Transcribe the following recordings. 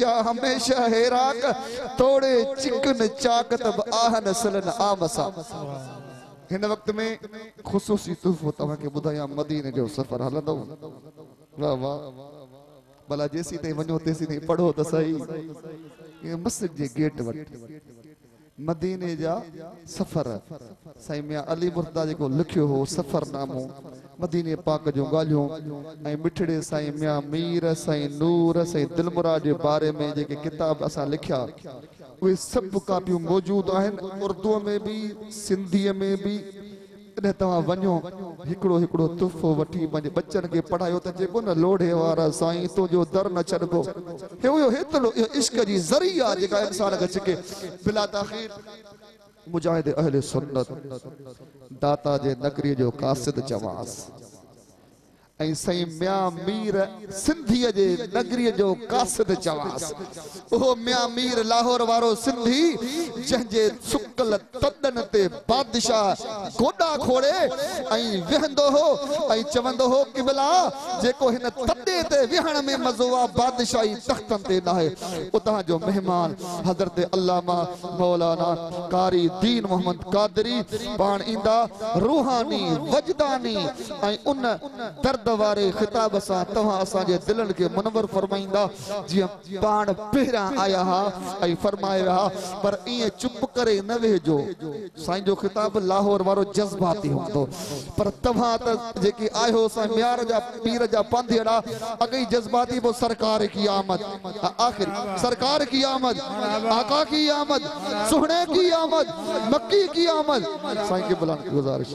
जा हमेशा हेराक तोड़े चिकन चाक तब आहन सलन आमसा। हिन वक्त में ख़ुसूसी तुफ़ो तव्हांखे ॿुधायां, मदीने जो सफ़र हलंदो। वाह वाह। भला जेसी ताईं वञो, तेसी ताईं पढ़ो त सही। मस्जिद जे गेट वटि। मदीने जा सफ़र। साईं मियाँ अली मुर्दा जेको लिखियो हो, सफ़रनामो। मदीने पाक जूं ॻाल्हियूं ऐं मिठड़े साईं मियाँ मीर, साईं नूर, साईं दिलमुरा जे बारे में जेके किताब असां लिखिया, उहे सभु कापियूं मौजूदु आहिनि। उर्दूअ में बि, सिंधीअ में बि। तॾहिं तव्हां वञो हिकिड़ो हिकिड़ो तुफ़ो वठी पंहिंजे बचनि खे पढ़ायो त चइबो न लोढ़े वारा साईं तुंहिंजो दर न छॾिबो हे इश्क जी ज़री आहे जेका इंसान मुजाहिद अहले सुन्नत दाता जे नगरीअ जो कासिद चवांसि ऐं साईं मियाँ मीर सिंधीअ जे नगरीअ जो कासिद चवांसि। उहो मियाँ मीर लाहौर वारो सिंधी, जंहिंजे सुकल तॾनि ते बादशाह गोॾा खोड़े ऐं विहंदो हो, ऐं चवंदो हो, किबला, जेको हिन तॾे ते विहण में मज़ो आहे बादशाही तख़्तनि ते नाहे। उतां जो महिमान हज़रत अल्लामा मौलाना कारी दीन मोहम्मद कादरी पाण ईंदा, रूहानी, वजदानी, ऐं उन दर्द वारे ख़िताब सां तव्हां असांजे दिलनि खे मुनवर फरमाईंदा। जीअं पाण पहिरियाँ आया हुआ ऐं फरमाए विया पर ईअं चुप करे न वेहजो साईं जो ख़िताब लाहौर वारो जज़्बाती हूंदो। पर तव्हां त जेके आहियो साईं म्यार जा, पीर जा पंधेड़ा अगई जज़्बाती पोइ सरकार की आमद। आख़िर, सरकार की आमद, आका की आमद, सुहणे की आमद, मक्की की आमद। साईं बुलाने की गुजारिश।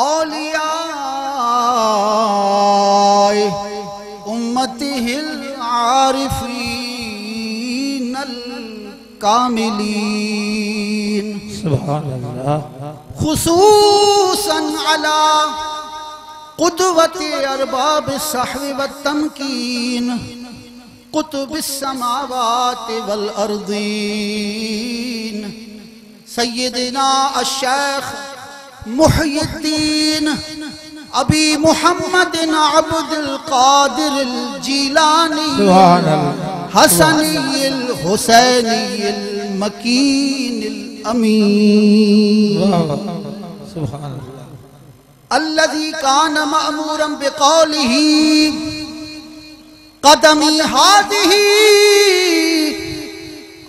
औलिया उम्मत हिल आरिफीन कामिलीन। खसूसन अला कुदवत अरबाब सहवी व तमकीन कुतुब समावत वल अर्दीन। सैदना अशेख मुहयद्दीन अभी मोहम्मद अब्दुल कादिर जिलानी हसनी हुसैनी मकीन अमीन। अल्लाजी कान मामूरम बेकौली कदमी हादी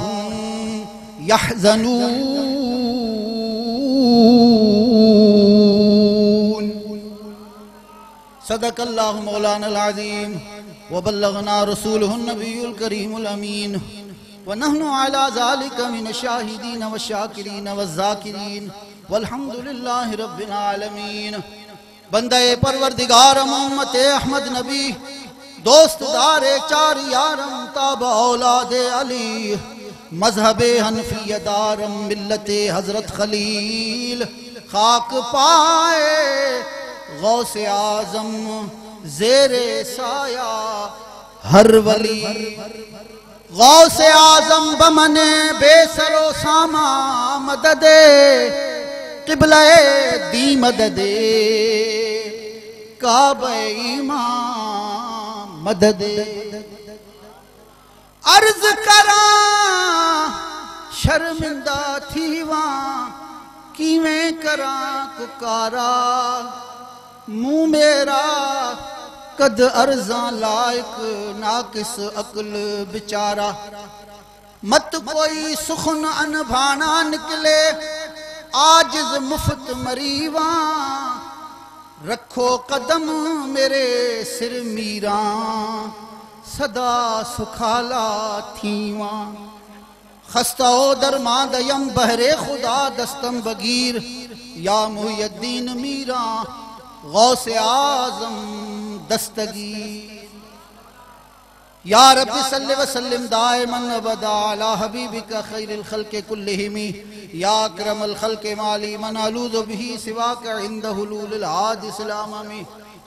हुम यहज़नून। सदक अल्लाह मौलाना अज़ीम वबल्लगना रसूलुहुन्नबियुल करीमुल अमीन वनहनु अला ज़ालिका मिन शाहिदीन व शाकिरीन व ज़ाकिरीन, वल्हम्दुलिल्लाहि रब्बिल आलमीन। बंदे परवरदिगार मोहम्मद अहमद नबी दोस्त दारे चार यारम ताब औलाद अली। मज़हब हनफी दारम मिल्लत हज़रत खलील। खाक पाए गौ से आज़म, जेरे साया हर वली। गौ से आज़म बमने बेसरो सामा मददे, किबले दी मददे। काबे इमाम मददे। अर्ज़ करा, शर्मिंदा थीवा, किवें करा पुकारा। मुँह मेरा कद अर्जा लायक, नाकिस अकल बिचारा। मत कोई सुखन अनभाना निकले, आजिज मुफ़्त मरीवा। रखो कदम मेरे सिर मीरा, सदा सुखाला थीवा। खस्ता दरमा दयम बहरे खुदा दस्तम बगीर, या मुहद्दीन मीरा गौ से आज़म दस्तगीर। या रब्बी सल्लि व सल्लिम दाइमन अबदा अला हबीबिका खैरिल खल्क़ि कुल्लिहिम या अकरमल खल्क़ि माली मन अलूज़ु बिही सिवाका इंद हुलूलिल हादिस अमामी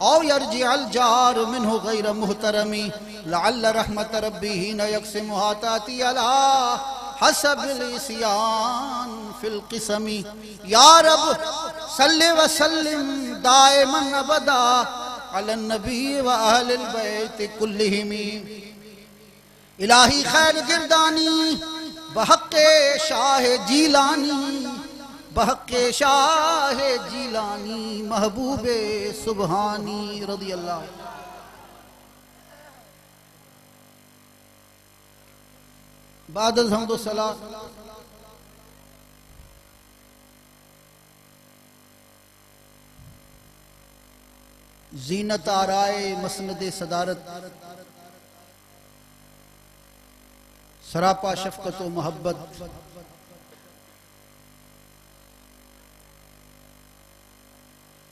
और यरजियल जार मिन हो गई मुहतरमी लाल रहमत रबी ही नक्से मुहाताती अला हसबिलिसियान फिल किसमी। या रब, सल्ले वसल्लिम दायमन अबदा अलन नबी व अहलिल बैत कुल्लिहिमी। इलाही खैर गिरदानी बहक शाह जीलानी बहके शाह जिलानी महबूब सुबहानी रज़ी अल्लाह बादल हमदोसला तो जीनत आराए मसनद सदारत। सरापा शफकत व मोहब्बत।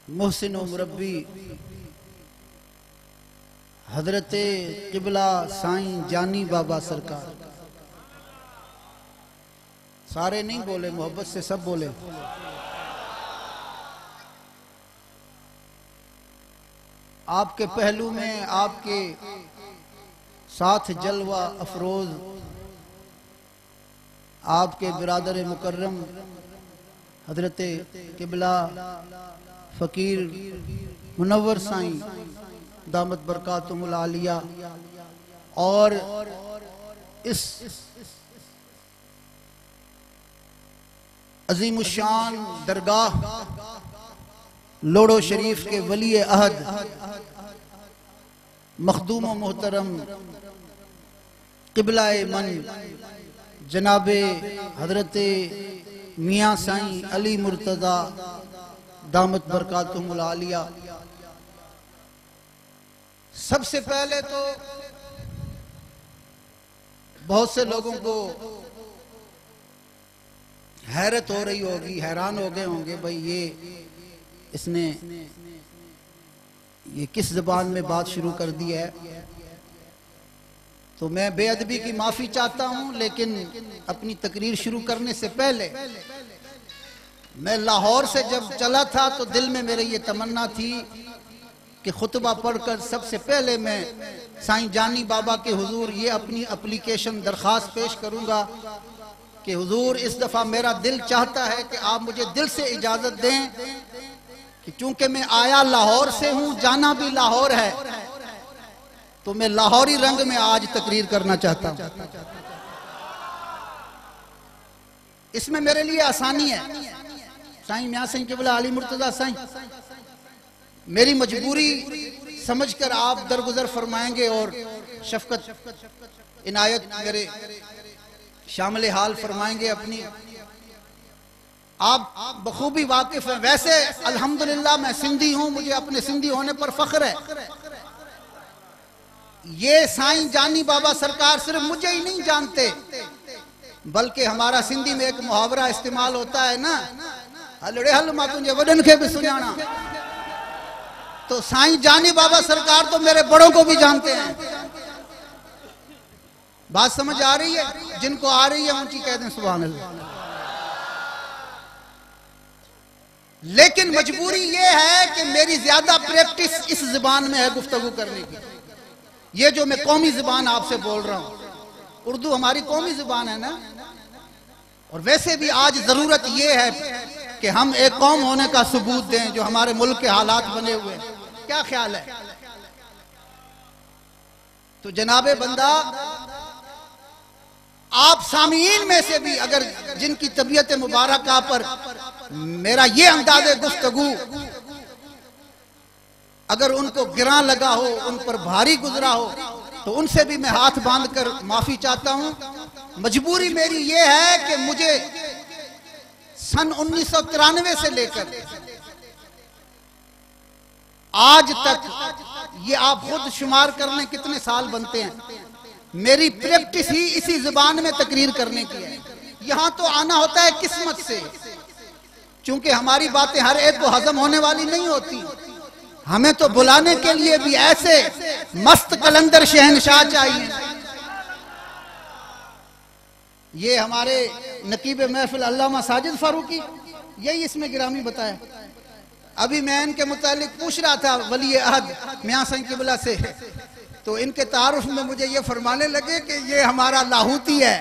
मोहसिन मुरबी हज़रत किबला साईं जानी बाबा सरकार। सारे नहीं बोले, मोहब्बत से सब बोले। आपके पहलू में आपके साथ जलवा अफरोज, आपके बिरादर मुकर्रम, हज़रत किबला फकीर मुनवर साईं, दामद बरकातुमुल आलिया। और इस अजीम शान दरगाह लोड़ो शरीफ के वली अहद मखदूम मोहतरम किबलाए मन, जनाबे हज़रत मियाँ साईं अली मुर्तज़ा दामत बरकातुमुल आलिया सबसे पहले तो बहुत से लोगों को हैरत हो रही होगी, हैरान हो गए होंगे, भाई ये इसने, ये किस जबान में बात शुरू कर दी है। तो मैं बेअदबी की माफ़ी चाहता हूँ, लेकिन अपनी तकरीर शुरू करने से पहले मैं लाहौर से जब चला था तो दिल में मेरे ये तमन्ना थी कि खुतबा पढ़कर सबसे पहले मैं साईं जानी बाबा के हुजूर ये अपनी अप्लीकेशन दरख्वास्त पेश करूँगा कि हुजूर, इस दफ़ा मेरा दिल चाहता है कि आप मुझे दिल से इजाज़त दें कि चूँकि मैं आया लाहौर से हूँ, जाना भी लाहौर है तो मैं लाहौरी रंग में आज तकरीर करना चाहता हूँ। इसमें मेरे लिए आसानी है। साईं म्या सिंह किबला अली मुर्तजा साईं। मेरी मजबूरी समझकर आप दरगुजर फरमाएँगे और शफकत इनायत मेरे शामिल हाल फरमाएँगे अपनी। आप बखूबी वाकिफ हैं। वैसे, अल्हम्दुलिल्लाह, मैं सिंधी हूँ, मुझे अपने सिंधी होने पर फख्र है। ये साईं जानी बाबा सरकार सिर्फ़ मुझे ही नहीं जानते, बल्कि हमारा सिंधी में एक मुहावरा इस्तेमाल होता है ना। हलड़े हल माँ तुझे वडन के भी सुनाना तो साईं जानी बाबा सरकार तो मेरे बड़ों को भी जानते हैं। बात समझ आ रही है? जिनको आ रही है ऊँची कह दें सुबह लेकिन मजबूरी ये है कि मेरी ज़्यादा प्रैक्टिस इस ज़ुबान में है गुफ्तगु करने की। ये जो मैं कौमी ज़ुबान आपसे बोल रहा हूँ, उर्दू हमारी कौमी ज़ुबान है ना? और वैसे भी आज ज़रूरत ये है कि हम एक कौम होने का सबूत दें जो हमारे मुल्क के हालात बने हुए हैं। क्या ख्याल है? तो जनाबे बंदा, आप सामीन में से भी अगर जिनकी तबीयत मुबारक पर मेरा ये अंदाज गुफ्तगु, अगर उनको गिरा लगा हो, उन पर भारी गुजरा हो तो उनसे भी मैं हाथ बाँध कर माफ़ी चाहता हूँ। मजबूरी मेरी ये है कि मुझे सन उन्नीस से लेकर। आज तक ये आप खुद शुमार कर लें कितने साल बनते हैं। मेरी प्रैक्टिस ही इसी ज़ुबान में तकरीर करने की है। यहाँ तो आना होता है किस्मत से। क्योंकि हमारी बातें हर एक को हजम होने वाली नहीं होती। हमें तो बुलाने के लिए भी ऐसे मस्त कलंदर शहनशाह चाहिए। ये हमारे नकीब महफिल अल्लामा साजिद फारूकी, यही इसमें गिरामी बताया। अभी मैं इनके मुतालिक पूछ रहा था, वली अहद, मियाँ सिंह किबला से। तो इनके तारुफ में मुझे ये फरमाने लगे कि ये हमारा लाहूती है।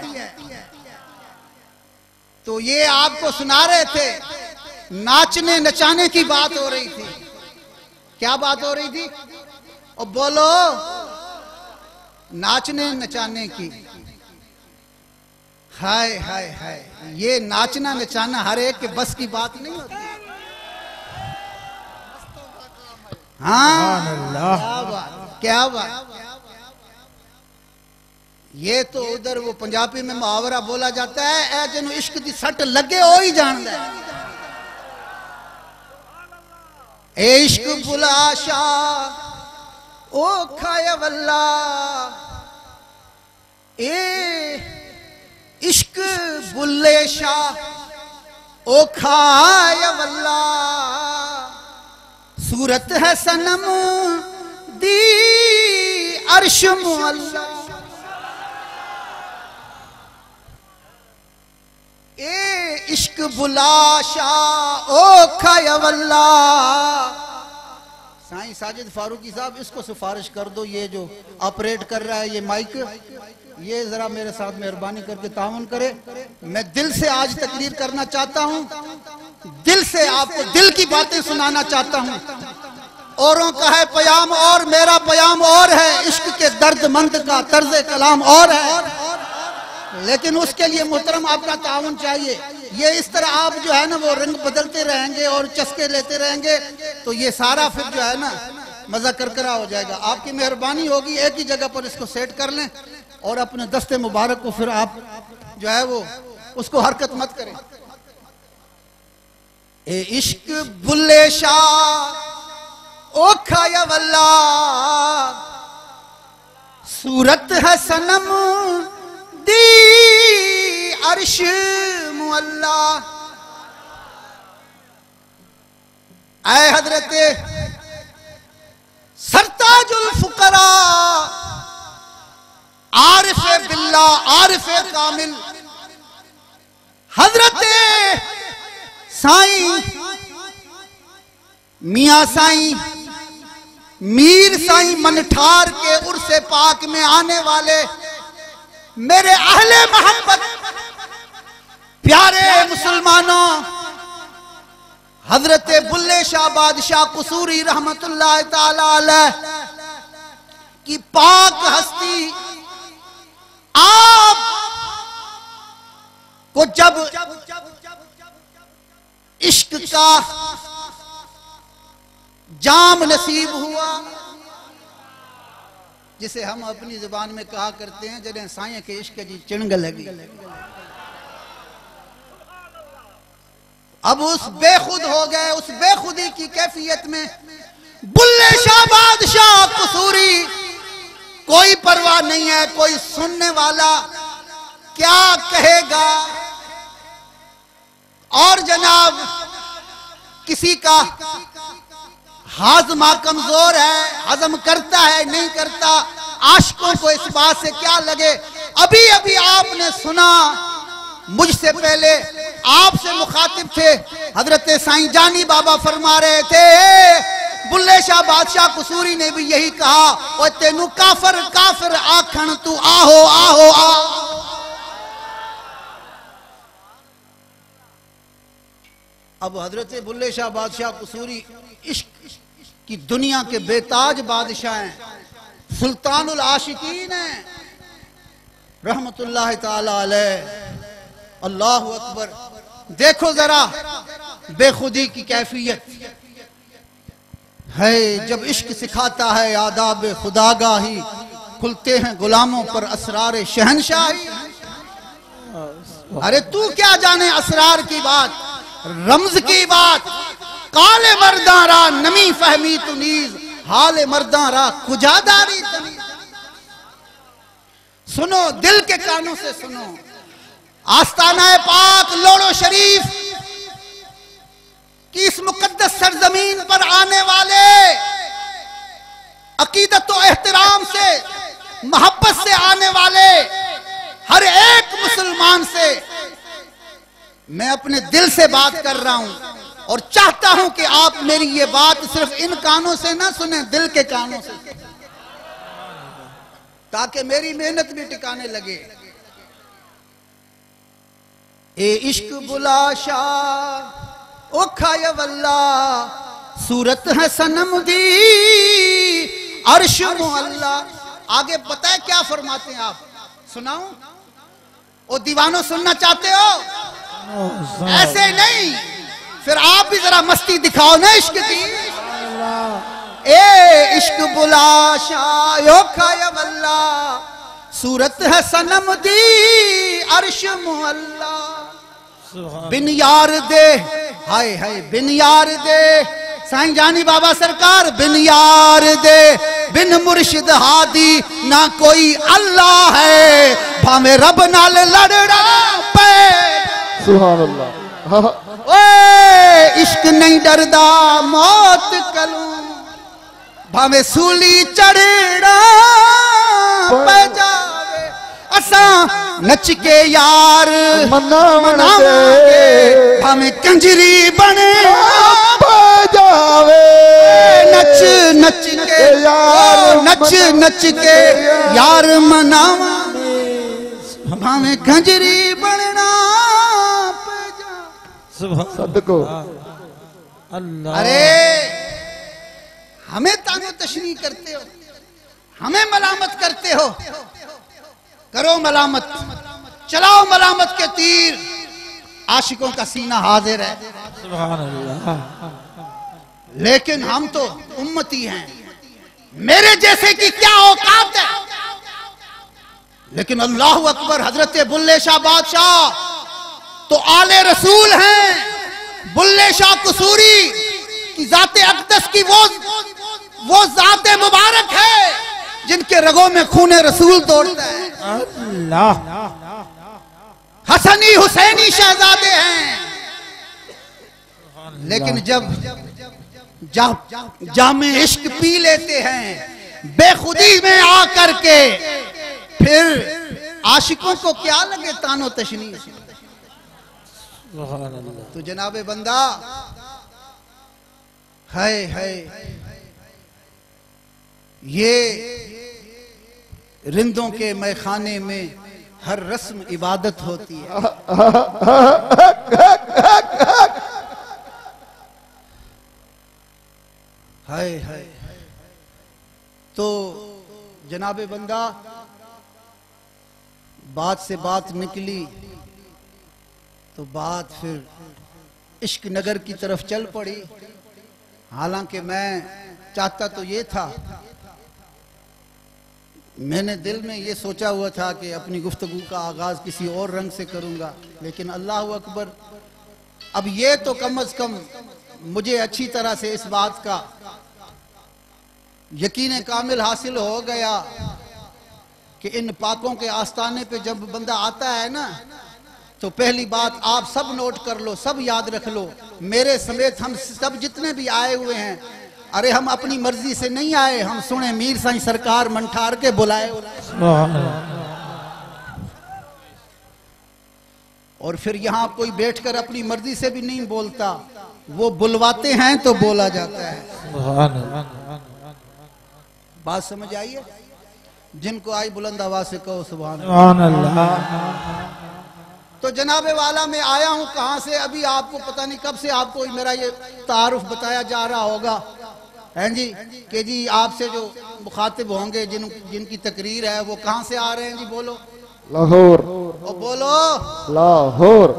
तो ये आपको सुना रहे थे, नाचने नचाने की बात हो रही थी। क्या बात हो रही थी? और बोलो, नाचने नचाने की। हाय हाय हाय। ये नाचना नचाना हर एक के बस की बात नहीं होती। हाँ। क्या बात ये तो उधर वो पंजाबी में मुहावरा बोला जाता है ऐ जिन इश्क की सट लगे ओ ही जानदा है। इश्क बुलाशा ओ खाया वल्ला ए इश्क बुल्ले शाह ओ खाया वल्ला सूरत है सनम, दी अर्श मुअल्ला। ए इश्क बुलाशा ओ खायवल्ला साईं साजिद फारूकी साहब, इसको सिफारिश कर दो, ये जो ऑपरेट कर रहा है, ये माइक ये जरा मेरे साथ मेहरबानी करके ताउन करे। मैं दिल से आज तकरीर करना चाहता हूँ। दिल से आपको दिल की बातें सुनाना चाहता हूँ। औरों का है प्याम और, मेरा प्याम और है। इश्क के दर्द मंद का, तर्ज कलाम और है। लेकिन उसके लिए मुहतरम आपका ताउन चाहिए। ये इस तरह आप जो है ना, वो रंग बदलते रहेंगे और चस्के लेते रहेंगे तो ये सारा फिर जो है ना, मज़ा करकरा हो जाएगा। आपकी मेहरबानी होगी, एक ही जगह पर इसको सेट कर लें। और अपने दस्ते मुबारक को फिर आप जो है वो, उसको हरकत मत करें। ए इश्क बुल्ले शाह वल्ला सूरत है सनम, दी अर्श मुअल्ला। आए हज़रत सरताजुल फुकरा आरिफ बिल्ला आरिफ कामिल। हज़रत साईं, मियाँ साईं, मीर साई मनठार के उर्से पाक में आने वाले मेरे अहले मोहब्बत प्यारे मुसलमानों हज़रत बुल्ले शाह बादशाह कसूरी अलैह, की पाक हस्ती आप को जब इश्क का जाम नसीब हुआ, जिसे हम अपनी ज़ुबान में कहा करते हैं जॾहिं साईं के इश्क जी चिणग लगी। अब उस बेखुद हो गए, उस बेखुदी की कैफियत में बुल्ले शाह बादशाह कसूरी कोई परवाह नहीं है, कोई सुनने वाला क्या कहेगा? और जनाब, किसी का हाजमा कमज़ोर है, हजम करता है, नहीं करता, आशकों को इस बात से क्या लगे? अभी अभी आपने सुना, मुझसे पहले आपसे मुखातिब थे, हज़रत साईं जानी बाबा फरमा रहे थे बुल्ले शाह बादशाह कसूरी ने भी यही कहा और तेनू काफर काफर आखण तू आहो आहो आ अब हज़रत बुल्ले शाह बादशाह कसूरी इश्क की दुनिया के बेताज बादशाह हैं, सुल्तानुल आशिकीन हैं, रहमतुल्लाह ताला अल्लाह अकबर। देखो जरा बेखुदी की कैफियत। है, जब इश्क सिखाता है, आदाब खुदागाही खुलते हैं गुलामों पर असरार शहनशाही। अरे तू क्या जाने असरार की बात? रमज की बात। काले मर्दारा नमी फहमी तू नीज। हाल मर्दारा कुजादारी सुनो, दिल के कानों से सुनो। आस्ताना पाक लोड़ो शरीफ। की इस मुकद्दस सरजमीन पर आने वाले अकीदत एहतराम से, मोहब्बत से आने वाले हर एक मुसलमान से मैं अपने दिल से बात कर रहा हूँ और चाहता हूँ कि आप मेरी ये बात सिर्फ़ इन कानों से ना सुने, दिल के कानों से। ताकि मेरी मेहनत भी टिकाने लगे। ए इश्क बुला ओ वल्ला। सूरत है सनम दी अर्श अल्लाह आगे पता है क्या फरमाते हैं आप? सुनाऊं? ओ दीवानों सुनना चाहते हो? ऐसे नहीं। फिर आप भी जरा मस्ती दिखाओ ना इश्क की। ए इश्क बुला वल्ला। सूरत है सनम दी अर्श मुअल्ला। बिन यार दे हाय हाय बिन यार दे। साईं जानी बाबा सरकार बिन यार दे। बिन मुर्शिद हादी ना कोई अल्लाह है। भावे रब नाल लड़ना पे। सुभान अल्लाह ओए इश्क नहीं डरदा मौत कलू। भावे सूली चढ़ना पे जावे असा नच के यार मनावन मनावांगे। भावे कंजरी बने। जावे। नच नच के यार नच नच के यार मनावा भावे कंजरी बनना सदको। अल्लाह। अरे हमें तानो तशरी करते हो हमें मलामत करते हो। करो मलामत चलाओ मलामत के तीर। आशिकों का सीना हाजिर है। सुभान अल्लाह। लेकिन हम तो उम्मती हैं। मेरे जैसे की क्या औकात है? लेकिन अल्लाह अकबर हज़रत बुल्ले शाह बादशाह तो आले रसूल हैं। बुल्ले शाह कसूरी की जाते अकदस की वो वो जाते मुबारक है। जिनके रगों में खूने रसूल तोड़ता है। अल्लाह। हसनी हुसैनी शहजादे हैं। लेकिन जब जा, जामे इश्क पी लेते हैं बेखुदी में आकर के फिर आशिकों को क्या लगे तानो तशनी तो जनाबे बंदा है है ये रिंदों के मैखाने में हर रस्म इबादत होती है। हाय हाय। तो जनाबे बंदा, बात से बात निकली तो बात फिर इश्क नगर की तरफ़ चल पड़ी। हालाँकि मैं चाहता तो ये था मैंने दिल में ये सोचा हुआ था कि अपनी गुफ्तगु का आगाज़ किसी और रंग से करूँगा, लेकिन अल्लाह अकबर, अब ये तो कम अज कम मुझे अच्छी तरह से इस बात का यकीन कामिल हासिल हो गया कि इन पाकों के आस्थाने पे जब बंदा आता है ना तो पहली बात आप सब नोट कर लो, सब याद रख लो। मेरे समेत हम सब जितने भी आए हुए हैं अरे हम अपनी मर्ज़ी से नहीं आए, हम सुने मीर साई सरकार मंठार के बुलाए। और फिर यहाँ कोई बैठकर अपनी मर्ज़ी से भी नहीं बोलता। वो बुलवाते हैं तो बोला जाता है। बात समझ आई है? जिनको आई बुलंद आवाज़ से कहो सुबह तो जनाबे वाला, मैं आया हूँ कहाँ से? अभी आपको पता नहीं कब से आपको मेरा ये तारुफ बताया जा रहा होगा। हैं जी? कि जी आपसे जो मुखातिब होंगे जिन जिनकी तकरीर है वो कहाँ से आ रहे हैं जी? बोलो। लाहौर। ओ बोलो। लाहौर।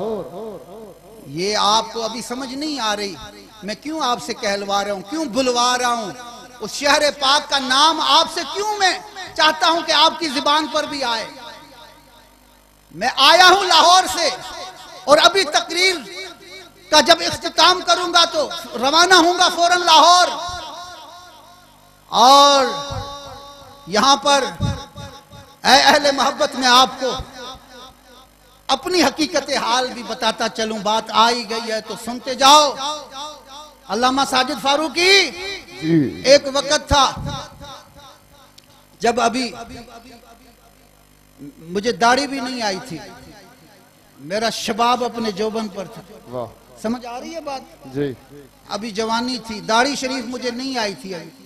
ये आपको अभी समझ नहीं आ रही। मैं क्यों आपसे कहलवा रहा हूँ? क्यों बुलवा रहा हूँ? उस शहर पाक का नाम आपसे क्यों मैं चाहता हूँ कि आपकी ज़ुबान पर भी आए? मैं आया हूँ लाहौर से और अभी तकरीर का जब इख्तिताम करूँगा तो रवाना होऊँगा फ़ौरन लाहौर। और यहाँ पर अहले मोहब्बत में आपको अपनी हकीकत हाल भी बताता चलूँ। बात आई गई है तो सुनते जाओ। अल्लामा साजिद फारूकी एक वक्त था जब अभी मुझे दाढ़ी भी नहीं आई थी। मेरा शबाब अपने जोबन पर था। समझ आ रही है बात? जी। अभी जवानी थी। दाढ़ी शरीफ मुझे नहीं आई थी अभी।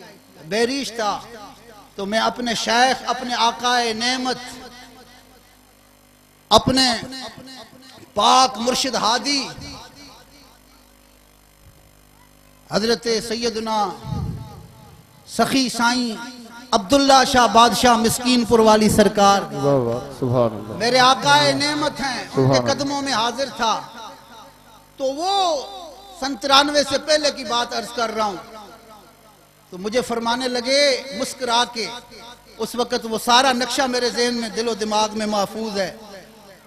बेरिश था तो मैं अपने शेख अपने आकाए नेमत अपने पाक मुर्शिद हादी हज़रत सैयदना सखी साईं अब्दुल्ला शाह बादशाह मिस्कीनपुर वाली सरकार। मेरे आकाए नेमत हैं उनके कदमों में हाजिर था। तो वो सन तिरानवे से पहले की बात अर्ज़ कर रहा हूँ। तो मुझे फरमाने लगे मुस्करा के उस वक्त वो सारा नक्शा मेरे जहन में दिलो दिमाग में महफूज है।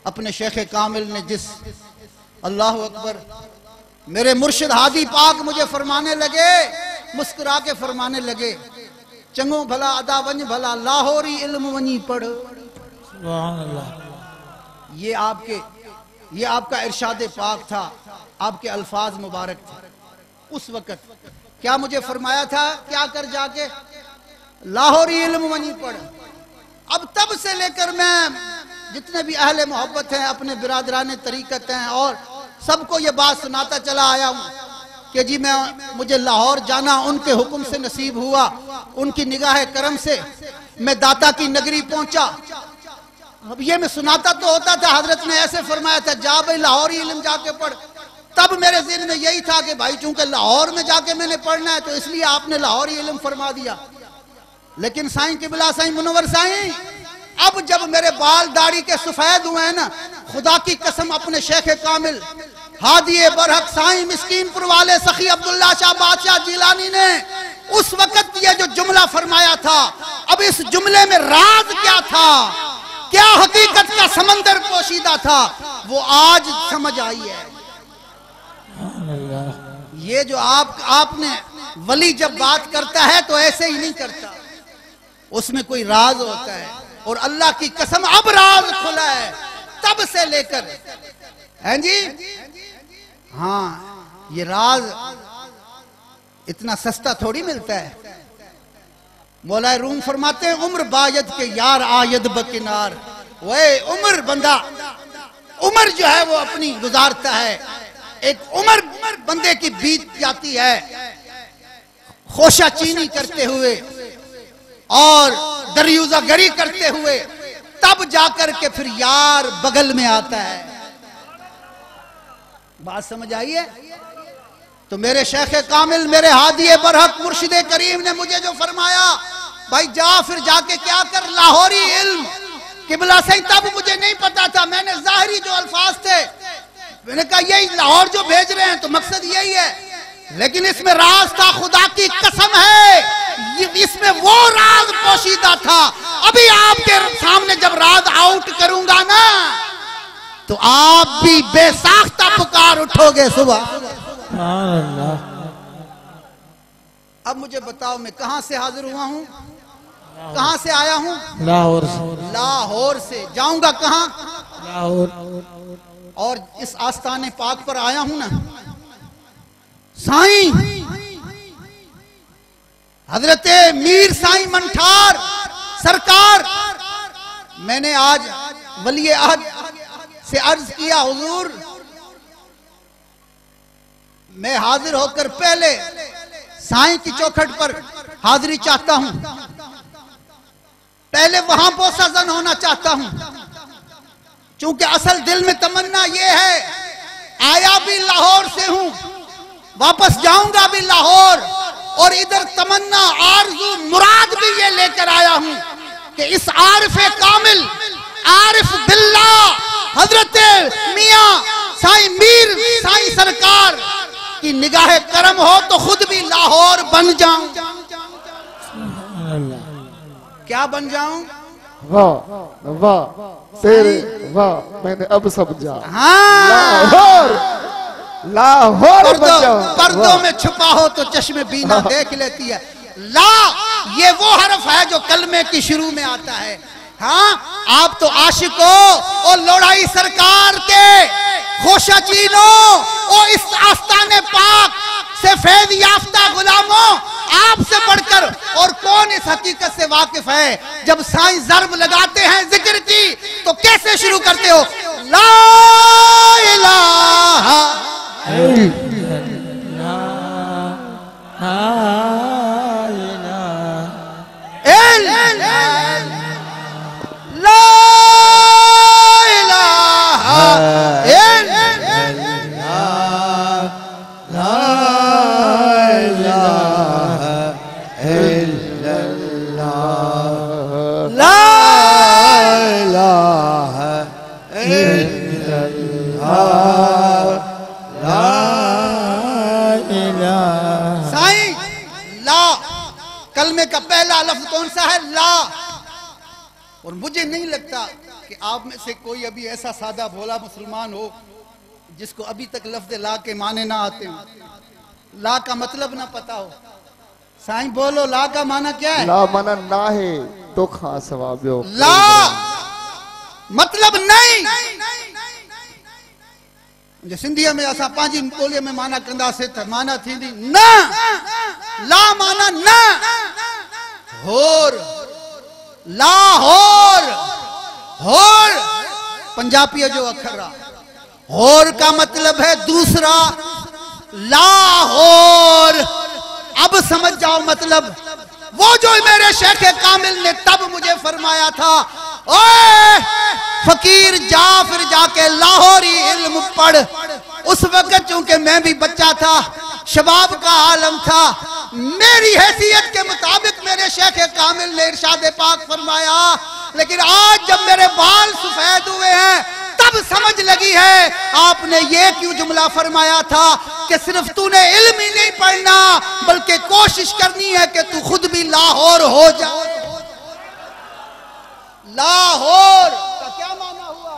अपने शेख कामिल ने जिस अल्लाह अकबर मेरे मुर्शिद हादी पाक मुझे फरमाने लगे मुस्कुरा के फरमाने लगे चंगो भला अदा वंज भला लाहौरी इल्म वनी पढ़। ये आपके ये आपका इरशाद पाक था आपके अल्फाज मुबारक थे। उस वक्त क्या मुझे फरमाया था? क्या कर जाके? लाहौरी इल्म वनी पढ़। अब तब से लेकर मैं जितने भी अहले मोहब्बत हैं, अपने बिरादरान तरीकत हैं और सबको ये बात सुनाता चला आया हूँ कि जी मैं, मुझे लाहौर जाना उनके हुक्म से नसीब हुआ, उनकी निगाह करम से मैं दाता की नगरी पहुँचा। अब ये मैं सुनाता तो होता था, हज़रत ने ऐसे फरमाया था, जा भाई लाहौर इल्म जाके पढ़। तब मेरे दिल में यही था कि भाई, चूँकि लाहौर में जाके मैंने पढ़ना है तो इसलिए आपने लाहौर ही इल्म फरमा दिया। लेकिन साईं की बिला साईं मुनवर साईं, अब जब मेरे बाल दाढ़ी के सफ़ेद हुए हैं ना, खुदा की कसम अपने शेख कामिल, हादी बरहक, साईं मिस्कीनपुर वाले सखी अब्दुल्ला शाह बादशाह जिलानी ने उस वक्त ये जो जुमला फरमाया था, अब इस जुमले में राज क्या था? क्या हकीकत का समंदर पोशीदा था? वो आज समझ आई है। ये जो आप, आपने वली जब बात करता है तो ऐसे ही नहीं करता। उसमें कोई राज होता है और अल्लाह की कसम अब राज खुला है, तब से लेकर। हैं जी? हाँ ये राज इतना सस्ता थोड़ी मिलता है। मौलाए रूम फरमाते हैं, उम्र बायद के यार आयद बकिनार। वे उम्र बंदा, उम्र जो है वो अपनी गुजारता है। एक उम्र बंदे की बीत जाती है। खोशा चीनी करते हुए और दरियुजा गरी करते हुए तब जाकर के फिर यार बगल में आता है। बात समझ आई है? तो मेरे शेख कामिल, मेरे हादी बरहक मुर्शिद करीम ने मुझे जो फरमाया, भाई जा फिर जाके क्या कर, लाहौरी इल्म, किबला सही, तब मुझे नहीं पता था। मैंने जाहरी जो अल्फाज थे मैंने कहा यही लाहौर जो भेज रहे हैं तो मकसद यही है। लेकिन इसमें राज था खुदा की कसम है। इसमें वो राज पोशीदा था। अभी आपके सामने जब राज आउट करूँगा ना तो आप भी बेसाख्ता पुकार उठोगे सुबह। अब मुझे बताओ मैं कहाँ से हाजिर हुआ हूँ? कहाँ से आया हूँ? लाहौर से। लाहौर से। जाऊँगा कहाँ? लाहौर। और इस आस्थाने पाक पर आया हूँ ना। साईं, हज़रत मीर साईं मंठार सरकार, मैंने आज वली आज से अर्ज़ किया, हुजूर, मैं हाजिर होकर पहले साईं की चौखट पर हाजिरी चाहता हूँ। पहले वहाँ पोसाजन होना चाहता हूँ। क्योंकि असल दिल में तमन्ना ये है, आया भी लाहौर से हूँ, वापस जाऊँगा भी लाहौर, और इधर तमन्ना, आरज़ू, मुराद भी ये लेकर आया हूँ कि इस आरिफ कामिल, आरिफ बिल्ला हज़रत मिया, साईं मीर, साईं सरकार की निगाह करम हो तो खुद भी लाहौर बन जाऊँ। क्या बन जाऊँ? वाह वाह तेरे वाह मैंने अब समझा हाँ। लाहौर लाहौर पर्दों में छुपा हो तो चश्मे बीना देख लेती है। ला ये वो हरफ है जो कलमे की शुरू में आता है। हाँ आप तो आशिक हो और लोड़ाई सरकार के खोशा चीनो और इस आस्थाने पाक से फैज याफ्ता गुलामों आपसे बढ़कर, और कौन इस हकीकत से वाकिफ है? जब साईं जर्ब लगाते हैं ज़िक्र की तो कैसे शुरू करते हो? ला इल- ला इलाहा मुझे नहीं लगता कि आप में से कोई अभी ऐसा सादा भोला मुसलमान हो जिसको अभी तक लफ्ज ला के माने ना आते हो। ला का मतलब ना पता हो। साईं बोलो ला का माना क्या है? ला मना ना है तो खां सवाबियो ला मतलब नहीं। सिंधीअ में असां पंहिंजी ॿोलीअ में माना कंदासीं त माना थींदी न। ला माना न। होर लाहौर। होर पंजाबी जो अखर होर का मतलब है दूसरा, लाहौर। अब समझ जाओ मतलब वो जो मेरे शेख कामिल ने तब मुझे फरमाया था, ओए, फकीर जा फिर जाके लाहौरी इल्म पढ़। उस वक्त चूँकि मैं भी बच्चा था शबाब का आलम था। मेरी हैसियत के मुताबिक मेरे शेख कामिल ने इरशाद पाक फरमाया, लेकिन आज जब मेरे बाल सफ़ेद हुए हैं, तब समझ लगी है, आपने ये क्यों जुमला फरमाया था कि सिर्फ़ तूने इल्म ही नहीं पढ़ना, बल्कि कोशिश करनी है कि तू खुद भी लाहौर हो जा। लाहौर का क्या माना हुआ?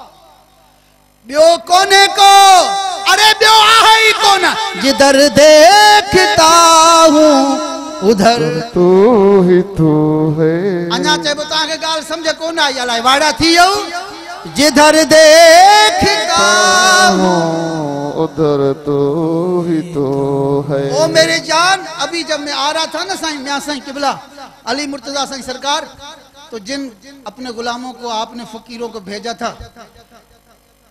ब्यो कोने को अरे ब्यो आहे कोन? जिधर देखता हूँ उधर तू ही तू है। अञा चइबो तव्हांखे ॻाल्हि सम्झ कोन आई अलाए वाड़ा थी वियो जिधर देखता हूँ उधर तू ही तू है। ओ मेरे जान अभी जब मैं आ रहा था ना साईं म्या साईं किबला अली मुर्तजा साईं सरकार तो जिन अपने गुलामों को आपने फकीरों को भेजा था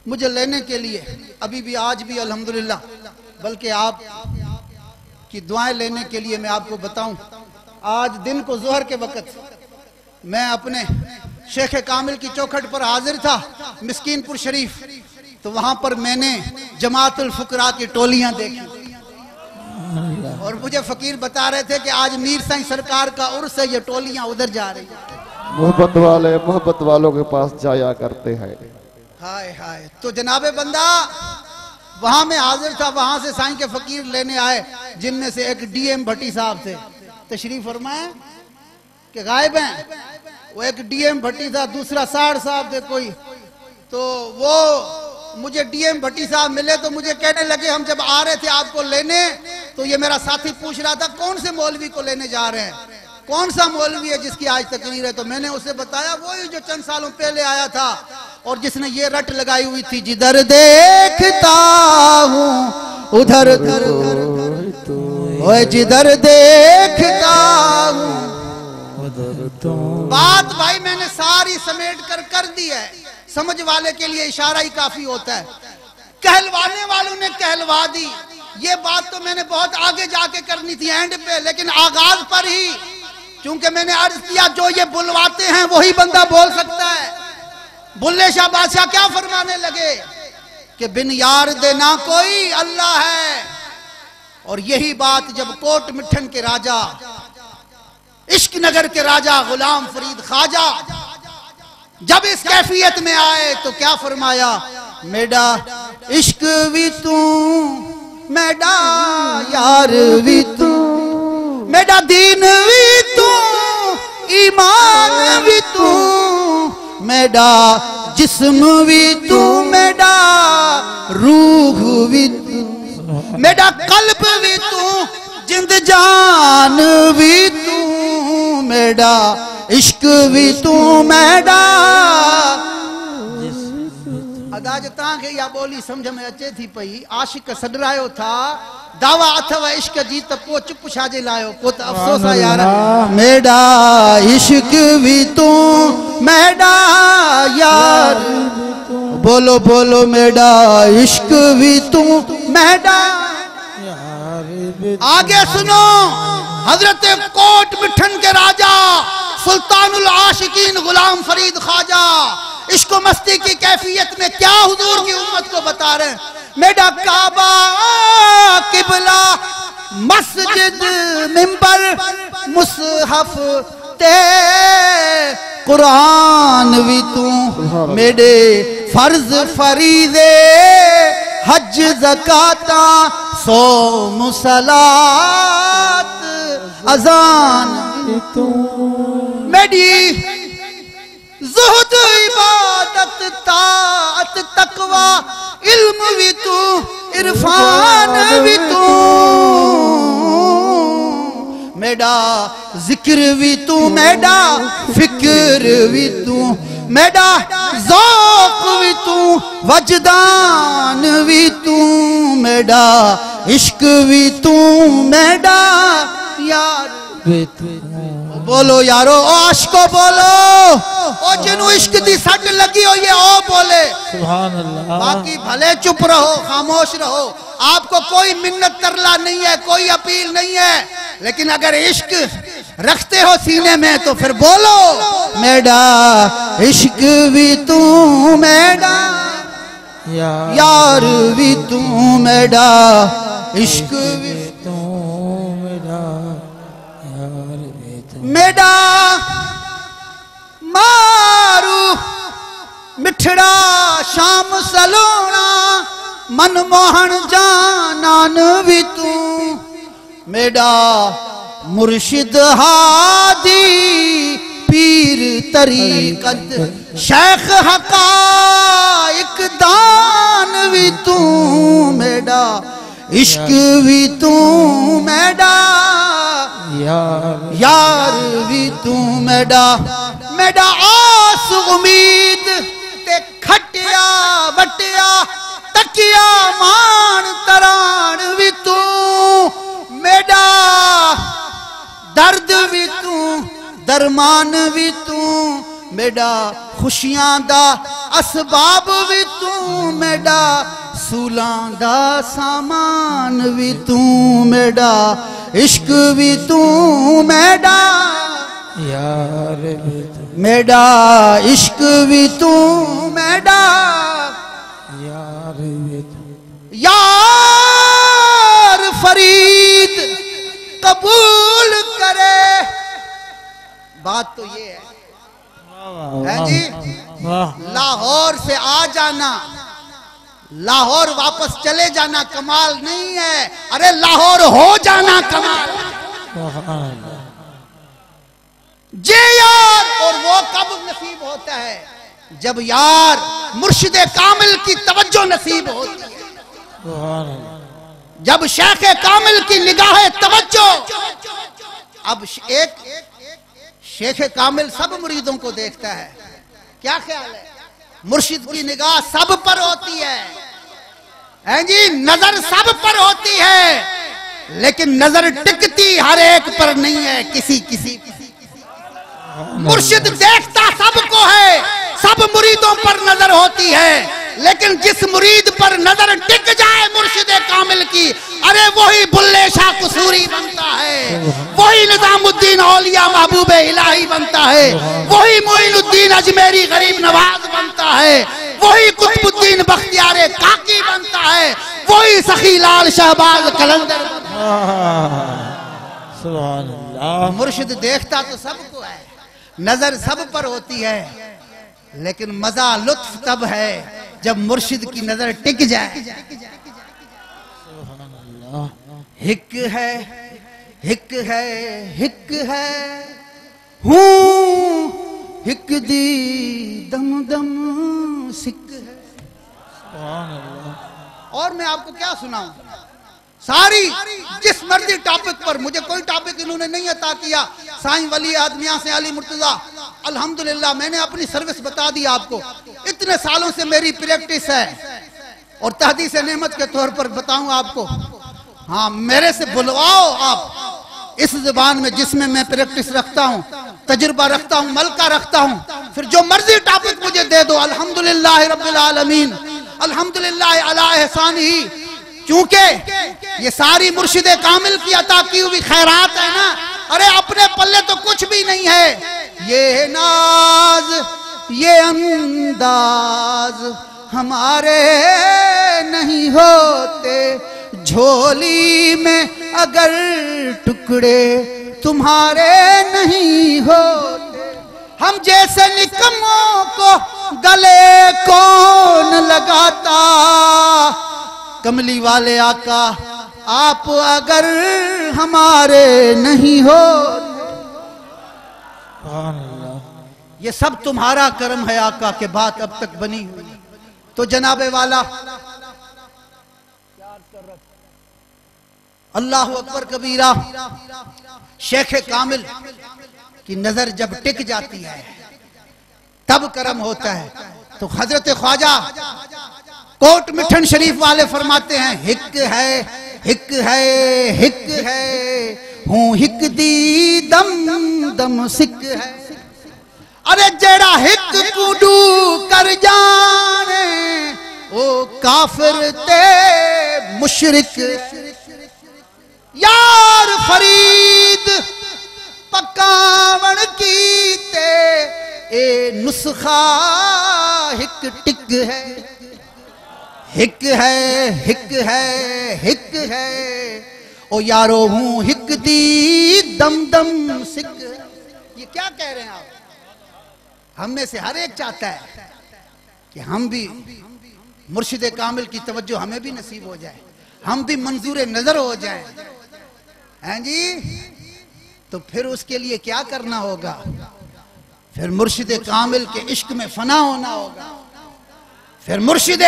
मुझे लेने के लिए, अभी भी, आज भी, अल्हम्दुलिल्लाह। बल्कि आप की दुआएँ लेने के लिए मैं आपको बताऊँ, आज दिन को जोहर के वक्त मैं अपने शेख कामिल की चौखट पर हाजिर था, मिस्कीनपुर शरीफ। तो वहाँ पर मैंने जमातुल फुकरा की टोलियाँ देखी। और मुझे फकीर बता रहे थे कि आज मीर साई सरकार का उर्स है, ये टोलियाँ उधर जा रही मोहब्बत वाले मोहब्बत वालों के पास जाया करते हैं। हाय हाय। तो जनाबे बंदा, वहाँ में हाजिर था, वहाँ से साईं के फकीर लेने आए, जिनमें से एक डीएम भट्टी साहब थे। तशरीफ़ फरमाए कि गायब हैं। वो एक डीएम भट्टी था, दूसरा साड़ साहब थे कोई। तो वो मुझे डीएम भट्टी साहब मिले तो मुझे कहने लगे, हम जब आ रहे थे आपको लेने तो ये मेरा साथी पूछ रहा था, कौन से मौलवी को लेने जा रहे हैं? कौन सा मौलवी है जिसकी आज तकरीर है तो मैंने उसे बताया, वही जो चंद सालों पहले आया था और जिसने ये रट लगाई हुई थी, जिधर देखता हूँ, उधर ओए, जिधर देखता हूँ। बात भाई मैंने सारी समेट कर कर दी है। समझ वाले के लिए इशारा ही काफ़ी होता है। कहलवाने वालों ने कहलवा दी। ये बात तो मैंने बहुत आगे जाके करनी थी एंड पे, लेकिन आगाज़ पर ही क्योंकि मैंने अर्ज़ किया, जो ये बुलवाते हैं, वही बंदा बोल सकता है। बुल्ले शाह बादशाह क्या फरमाने लगे? कि बिन यार देना कोई अल्लाह है। और यही बात जब कोट मिठन के राजा, इश्क नगर के राजा गुलाम फरीद ख्वाजा, जब इस कैफियत में आए तो क्या फरमाया? मेरा इश्क भी तू मेरा यार भी तू मेरा दीन भी तू ईमान भी तू मेरा जिस्म भी तू मेरा रूह भी तू मेरा कल्ब भी तू जिंद जान भी तू मेरा इश्क भी तू मेरा अदा जो तव्हांखे इहा ॿोली सम्झ में अचे थी पई, आशिक सॾरायो था, दावा अथव इश्क जी त पोइ चुप छाजे लायो। पोइ त अफ़सोस आहे यार मेरा इश्क भी तू मेरा यार। बोलो बोलो मेरा इश्क भी तू यार आगे सुनो, हज़रत कोट मिठन के राजा, सुल्तानुल आशिकीन गुलाम फरीद ख्वाजा। इश्क मस्ती की कैफियत में क्या हुजूर की उम्मत को बता रहे हैं? मेरा काबा, किबला, मस्जिद, मिंबर, मुसहफ, ते कुरान भी तू मेरे फ़र्ज़ फरीदे, हज जकाता सो मुसलात अजान तू। मेरी जुहद, इबादत तात तकवा, इल्म भी तू, इरफान भी तू। मेरा ज़िक्र भी तू मेरा फ़िक्र भी तू मेरा जौक भी तू, वजदान भी तू मेरा इश्क भी तू मेरा यार भी तू। बोलो यारो ओ आशको बोलो। ओ जिन्हों इश्क दी सट लगी हो ये ओ बोले। सुभान अल्लाह बाकी भले चुप रहो खामोश रहो आपको कोई मिन्नत तरला नहीं है कोई अपील नहीं है। लेकिन अगर इश्क रखते हो सीने में तो फिर बोलो मेरा इश्क भी तू मेरा यार भी तू मेरा इश्क भी तू यार तू मेरा मिठड़ा शाम सलोना मनमोहन जानान भी तू। मेरा मुर्शिद हादी पीर तरीकत शेख हकाइक दान भी तू। मेरा इश्क भी तू मेरा यार। यार भी तू मेरा मेरा आस उम्मीद ते खटिया बटिया, तकिया मान तरान भी तू मेरा दर्द भी तू, दरमान भी तू मेरा खुशियाँ दा असबाब भी तू मेरा सूलां दा सामान भी तू मेरा इश्क भी तू मेरा यार मेरा इश्क भी तू मेरा यार यार फरीद कबूल करे। बात तो ये है। है जी? लाहौर से आ जाना। लाहौर वापस चले जाना कमाल नहीं है। अरे, लाहौर हो जाना कमाल। जे यार, और वो कब नसीब होता है? जब यार मुर्शिद कामिल की तवज्जो नसीब होती है। जब शेख कामिल की निगाह तवज्जो। अब एक शेख कामिल सब मुरीदों को देखता है। क्या ख्याल है? मुर्शिद की निगाह सब पर होती है। हैं जी, नज़र सब पर होती है, लेकिन नज़र टिकती हर एक पर नहीं है किसी किसी। मुर्शिद देखता सबको है, सब मुरीदों पर नज़र होती है। लेकिन जिस मुरीद पर नज़र टिक जाए मुर्शिद कामिल की अरे वही बुल्ले शाह कसूरी बनता है। वही निजामुद्दीन औलिया महबूब इलाही बनता है। वही मोइनुद्दीन अजमेरी गरीब नवाज़ बनता है। वही कुतुबुद्दीन बख्तियार काकी बनता है। वही सखी लाल शहबाज कलंदर सुभान अल्लाह मुर्शिद देखता तो सबको है। नज़र सब पर होती है। लेकिन मज़ा लुत्फ तब है। जब मुर्शिद की नज़र टिक जाए। हिक है हिक है हिक है। हूँ हिक दी दम दम सिक है। और मैं आपको क्या सुनाऊं? सारी, जिस मर्ज़ी टॉपिक पर। मुझे कोई टॉपिक इन्होंने नहीं अता किया। साईं वली आदमिया से अली मुर्तजा, अल्हम्दुलिल्लाह, मैंने अपनी सर्विस बता दी आपको। इतने सालों से मेरी प्रैक्टिस है। और तहदीस नेमत के तौर पर बताऊँ आपको। हाँ मेरे से बुलवाओ आप। इस ज़ुबान में जिसमें मैं प्रैक्टिस रखता हूँ, तजुर्बा रखता हूँ, मलका रखता हूँ, फिर जो मर्ज़ी टॉपिक मुझे दे दो। अल्हम्दुलिल्लाह रब्बिल आलमीन अला एहसान ही क्योंकि ये सारी मुर्शिद कामिल की अता की हुई खैरात है ना? अरे अपने पल्ले तो कुछ भी नहीं है। ये नाज, ये अंदाज। हमारे नहीं होते झोली में अगर टुकड़े, तुम्हारे नहीं होते। हम जैसे निकमों को गले लगाता कमली वाले आका आप अगर हमारे नहीं हो। ये सब तुम्हारा कर्म है आका के बात अब तक बनी हुई। तो जनाबे वाला अल्लाह अकबर कबीरा शेख कामिल की नज़र जब टिक जाती है तब कर्म होता है। तो हज़रत ख्वाजा कोट मिठन शरीफ वाले फरमाते हैं, हिक है हिक है हिक है। हूँ हिक दी दम दम सिक है। अरे जेड़ा हिक कुडू कर जाने, ओ काफिर ते मुशरिक। यार फरीद पकावण कीते, ए नुस्खा हिक टिक है। हिक है हिक है हिक है। ओ यारो हूँ हिक दी दम दम सिक। ये क्या कह रहे हैं आप? हम में से हर एक चाहता है कि हम भी मुर्शिद कामिल की तवज्जो हमें भी नसीब हो जाए। हम भी मंजूर नज़र हो जाए। हैं जी? तो फिर उसके लिए क्या करना होगा? फिर मुर्शिद कामिल के इश्क में फना होना होगा। फिर मुर्शिद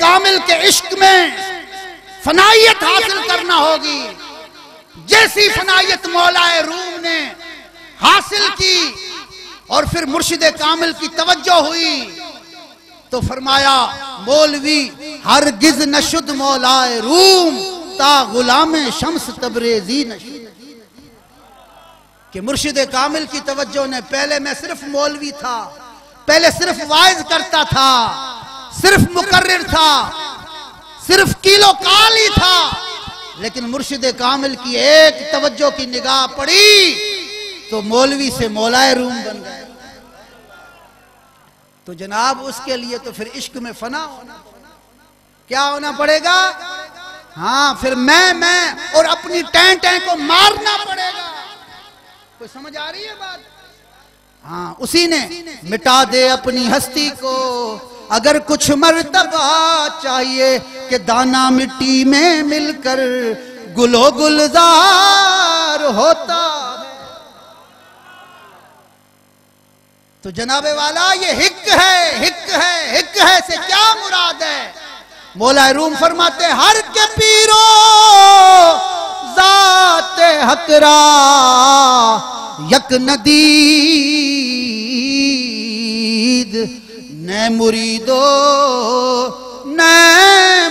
कामिल के इश्क में फनाइत हासिल करना होगी। जैसी फनाइत मौलाए रूम ने हासिल की और फिर मुर्शिद कामिल की तवज्जो हुई तो फरमाया, मौलवी हर गिज नशुद मौलाए रूम, ता गुलाम शम्स तबरेजी कि मुर्शिद कामिल की तवज्जो ने, पहले मैं सिर्फ़ मौलवी था, पहले सिर्फ़ वाइज करता था सिर्फ़ मुकर्र था, सिर्फ़ किलो काल था, लेकिन मुर्शिद कामिल की एक तवज्जो की निगाह पड़ी तो मौलवी से मौलाए रूम बन गए। तो जनाब उसके लिए तो फिर इश्क में फना होना, क्या होना पड़ेगा? हाँ फिर मैं मैं और अपनी टैं टैं को मारना पड़ेगा। कोई समझ आ रही है बात? हाँ उसी ने मिटा दे अपनी हस्ती को। अगर कुछ मर्तबा चाहिए कि दाना मिट्टी में मिलकर गुलो गुलजार होता तो जनाबे वाला, ये हिक है हिक है हिक है से क्या मुराद है? मौला रूम फरमाते हर के पीरो जात हकरा, यक नदीद। न मुरीदो न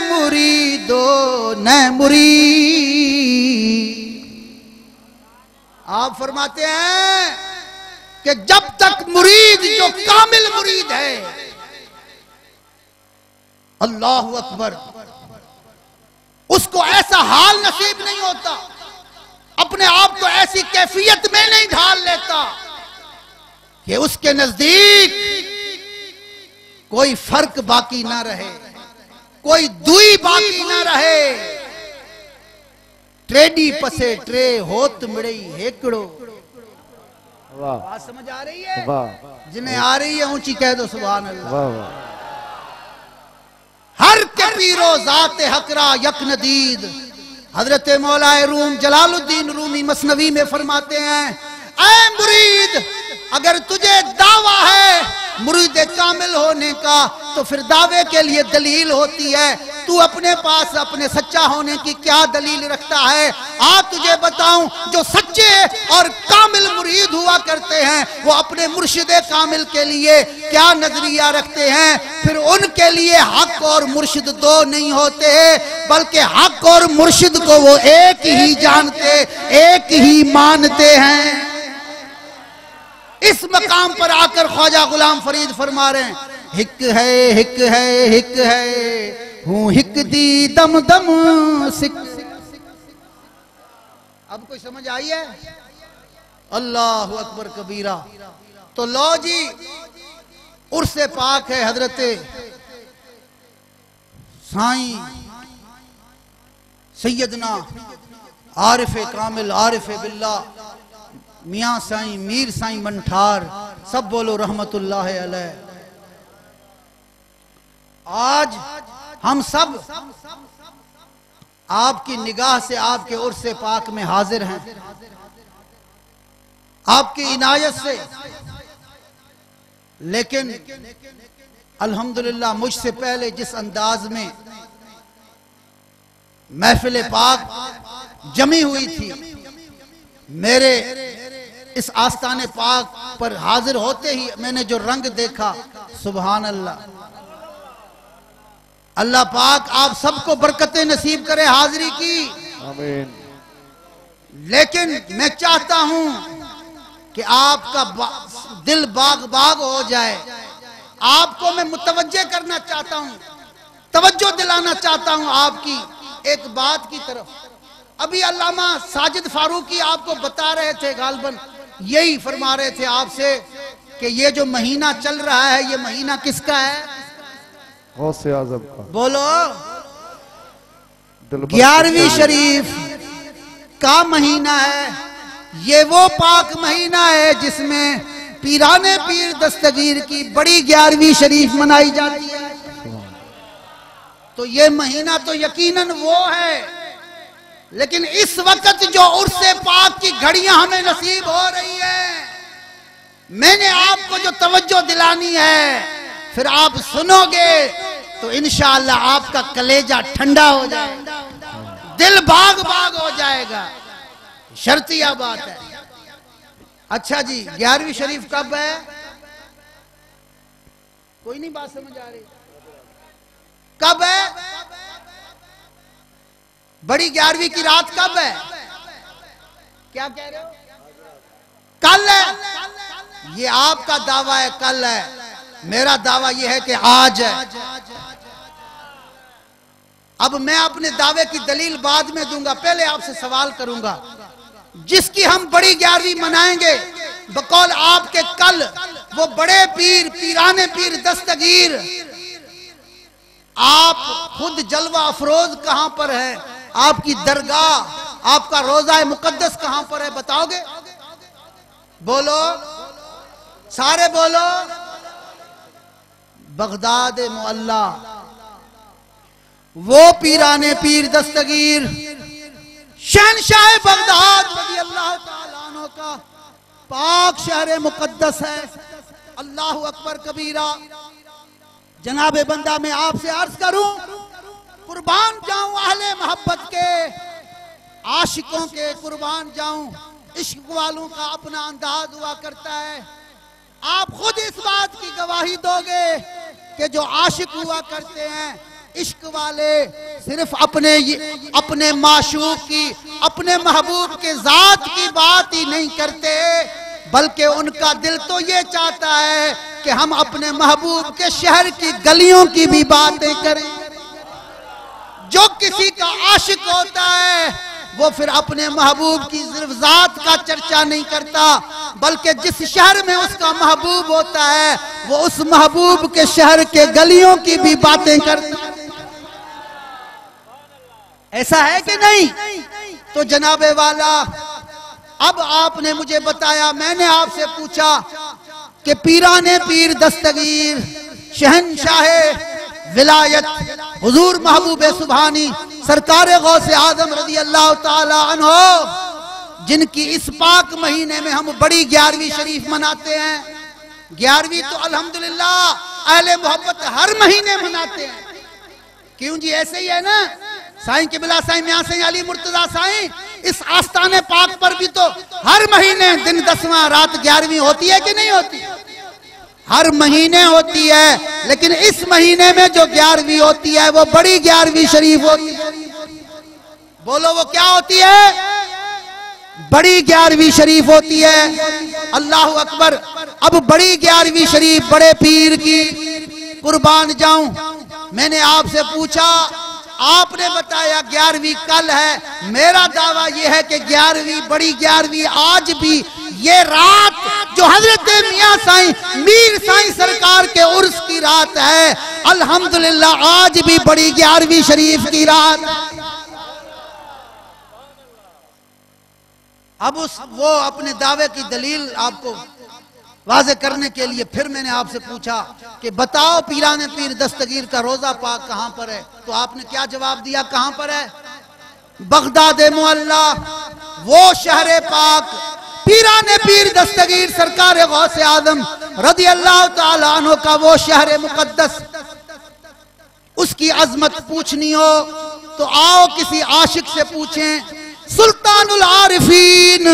मुरीदो, न मुरी आप फरमाते हैं कि जब तक मुरीद जो कामिल मुरीद है, अल्लाह अकबर, उसको ऐसा हाल नसीब नहीं होता, अपने आप को ऐसी कैफियत में नहीं ढाल लेता कि उसके नज़दीक कोई फ़र्क बाकी ना रहे कोई दुई बाकी ना रहे। ट्रेडी पसे ट्रे होत मिड़ई हेकड़ो। बात समझ आ रही है? जिन्हें आ रही है ऊँची कह दो वाह हर के पीरो जात हकरा यक नदीद हज़रत मौलाए रूम जलालुद्दीन रूमी मसनवी में फरमाते हैं ऐ मुरीद अगर तुझे दावा है मुरीद कामिल होने का तो फिर दावे के लिए दलील होती है। तू अपने पास अपने सच्चा होने की क्या दलील रखता है? आ तुझे बताऊँ, जो सच्चे और कामिल मुरीद हुआ करते हैं, वो अपने मुर्शिद कामिल के लिए क्या नज़रिया रखते हैं? फिर उनके लिए हक और मुर्शिद दो नहीं होते, बल्कि हक और मुर्शिद को वो एक ही जानते, एक ही मानते हैं। इस मकाम पर आकर ख्वाजा गुलाम फरीद फरमा रहे हैं। हिक है हिक है हिक है। हूँ हिक दी दम दम सिक अब कोई समझ आई है? अल्लाह अकबर कबीरा। तो लो जी, उर्स पाक है हज़रत साई। सैयदना आरिफ कामिल, आरिफ बिल्ला। मियाँ साईं, मीर साईं मंठार, सब बोलो रहमतुल्लाह अलैह। आज हम सब आपकी निगाह से, आपके उर्स पाक में हाजिर हैं। आपकी इनायत से। लेकिन अल्हम्दुलिल्लाह मुझसे पहले जिस अंदाज में महफिल पाक जमी हुई थी, मेरे इस आस्थाने पाक पर हाजिर होते ही मैंने जो रंग देखा सुबहान अल्लाह अल्लाह पाक आप सबको बरकतें नसीब करे हाजिरी की। आमीन। लेकिन मैं चाहता हूँ कि आपका बा, दिल बाग बाग हो जाए। आपको मैं मुतवज्जे करना चाहता हूँ तवज्जो दिलाना चाहता हूँ आपकी एक बात की तरफ़। अभी अल्लामा साजिद फारूकी आपको बता रहे थे गालबन यही फरमा रहे थे आपसे कि ये जो महीना चल रहा है ये महीना किसका है? गौसे आज़म का। बोलो। ग्यारहवीं शरीफ का महीना है ये वो पाक महीना है जिसमें पीराने पीर दस्तगीर की बड़ी ग्यारहवीं शरीफ मनाई जाती है। तो ये महीना तो यकीनन वो है लेकिन इस वक्त जो उर्से पाक की घड़ियाँ हमें नसीब हो रही है, मैंने आपको जो तवज्जो दिलानी है, फिर आप सुनोगे तो इनशाला आपका कलेजा ठंडा हो जाएगा, दिल बाग बाग हो जाएगा। शर्तिया बात है। अच्छा जी, ग्यारहवीं शरीफ कब है? कोई नहीं बात समझ आ रही। कब है? बड़ी ग्यारहवीं की रात कब है? क्या कह रहे हो? कल है। ये आपका दावा है, कल है। मेरा दावा यह है कि आज है। अब मैं अपने दावे की दलील बाद में दूँगा, पहले आपसे सवाल करूँगा। जिसकी हम बड़ी ग्यारहवीं मनाएँगे, बकौल आपके कल, वो बड़े पीर, पीराने पीर दस्तगीर। आप खुद जलवा अफरोज कहाँ पर है? आपकी दरगाह, आपका रोजा मुकद्दस कहाँ पर है, बताओगे? बोलो। सारे बोलो। बगदाद मोल्ला वो पीराने पीर दस्तगीर, शहनशाह बगदाद का पाक शहर मुकद्दस है। अल्लाह अकबर कबीरा। जनाब बंदा मैं आपसे अर्ज़ करूँ कुर्बान जाऊँ अहले मोहब्बत के। आशिकों के कुर्बान जाऊँ, इश्क वालों का अपना अंदाज हुआ करता है। आप खुद इस बात की गवाही दोगे कि जो आशिक हुआ करते हैं, इश्क वाले सिर्फ़ अपने अपने माशूक की, अपने महबूब के जात की बात ही नहीं करते, बल्कि उनका दिल तो ये चाहता है कि हम अपने महबूब के शहर की गलियों की भी बातें करें। जो किसी का आशिक होता है, वो फिर अपने महबूब की सिर्फ़ जात का चर्चा नहीं करता, बल्कि जिस शहर में उसका महबूब होता है, वो उस महबूब के शहर के गलियों की भी बातें करता ऐसा है कि नहीं? तो जनाबे वाला, अब आपने मुझे बताया, मैंने आपसे पूछा कि पीराने पीर दस्तगीर, शहनशाह विलायत, हुजूर महबूब सुबहानी, सरकार गौ से आज़म रज़ी अल्लाह तहो जिनकी इस पाक महीने में हम बड़ी ग्यारहवीं शरीफ मनाते हैं। ग्यारहवीं तो अल्हम्दुलिल्लाह, अहले मोहब्बत हर महीने मनाते हैं। क्यों जी, ऐसे ही है ना? साईं के बिला साईं म्या, साईं अली, मुर्तजा साईं, इस आस्थाने पाक पर भी तो हर महीने दिन दसवां रात ग्यारहवीं होती है कि नहीं होती? हर महीने होती है, लेकिन इस महीने में जो ग्यारहवीं होती है, वो बड़ी ग्यारहवीं शरीफ होती है। बोलो, वो क्या होती है? बड़ी ग्यारहवीं शरीफ होती है। अल्लाह अकबर, अब बड़ी ग्यारहवीं शरीफ, बड़े पीर की कुर्बान जाऊँ। मैंने आपसे पूछा, आपने बताया ग्यारहवीं कल है। मेरा दावा यह है कि ग्यारहवीं, बड़ी ग्यारहवीं आज भी ये रात जो हज़रत मियाँ साईं, मीर साईं सरकार के उर्स की रात है, अल्हम्दुलिल्लाह आज भी बड़ी ग्यारहवीं शरीफ की रात। अब उस, वो अपने दावे की दलील आपको वाजे करने के लिए फिर मैंने आपसे पूछा कि बताओ पीराने पीर दस्तगीर का रोजा पाक कहाँ पर है? तो आपने क्या जवाब दिया, कहाँ पर है? बगदाद मोल्ला वो शहर पाक पीराने पीर दस्तगीर सरकार गौस आदम रदी अल्लाह तु का वो शहर मुकद्दस। उसकी अजमत पूछनी हो तो आओ किसी आशिक से पूछें, सुल्तानुल आरिफीन,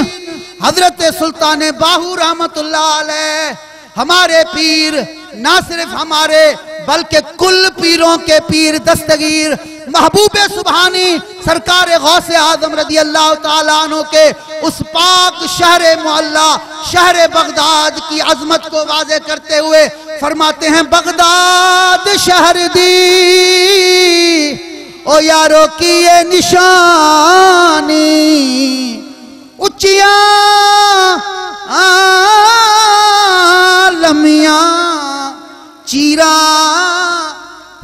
हज़रत सुल्तान बाहू रहमत हमारे पीर, ना सिर्फ़ हमारे, बल्कि कुल पीरों के पीर दस्तगीर महबूब सुबहानी सरकार गौसे आज़म रदी अल्लाह तु के उस पाक शहर मोहल्ला, शहर बगदाद की अजमत को वाजे करते हुए फरमाते हैं, बगदाद शहर दी। ओ यारो की ये निशानी उचिया लमिया चीरा,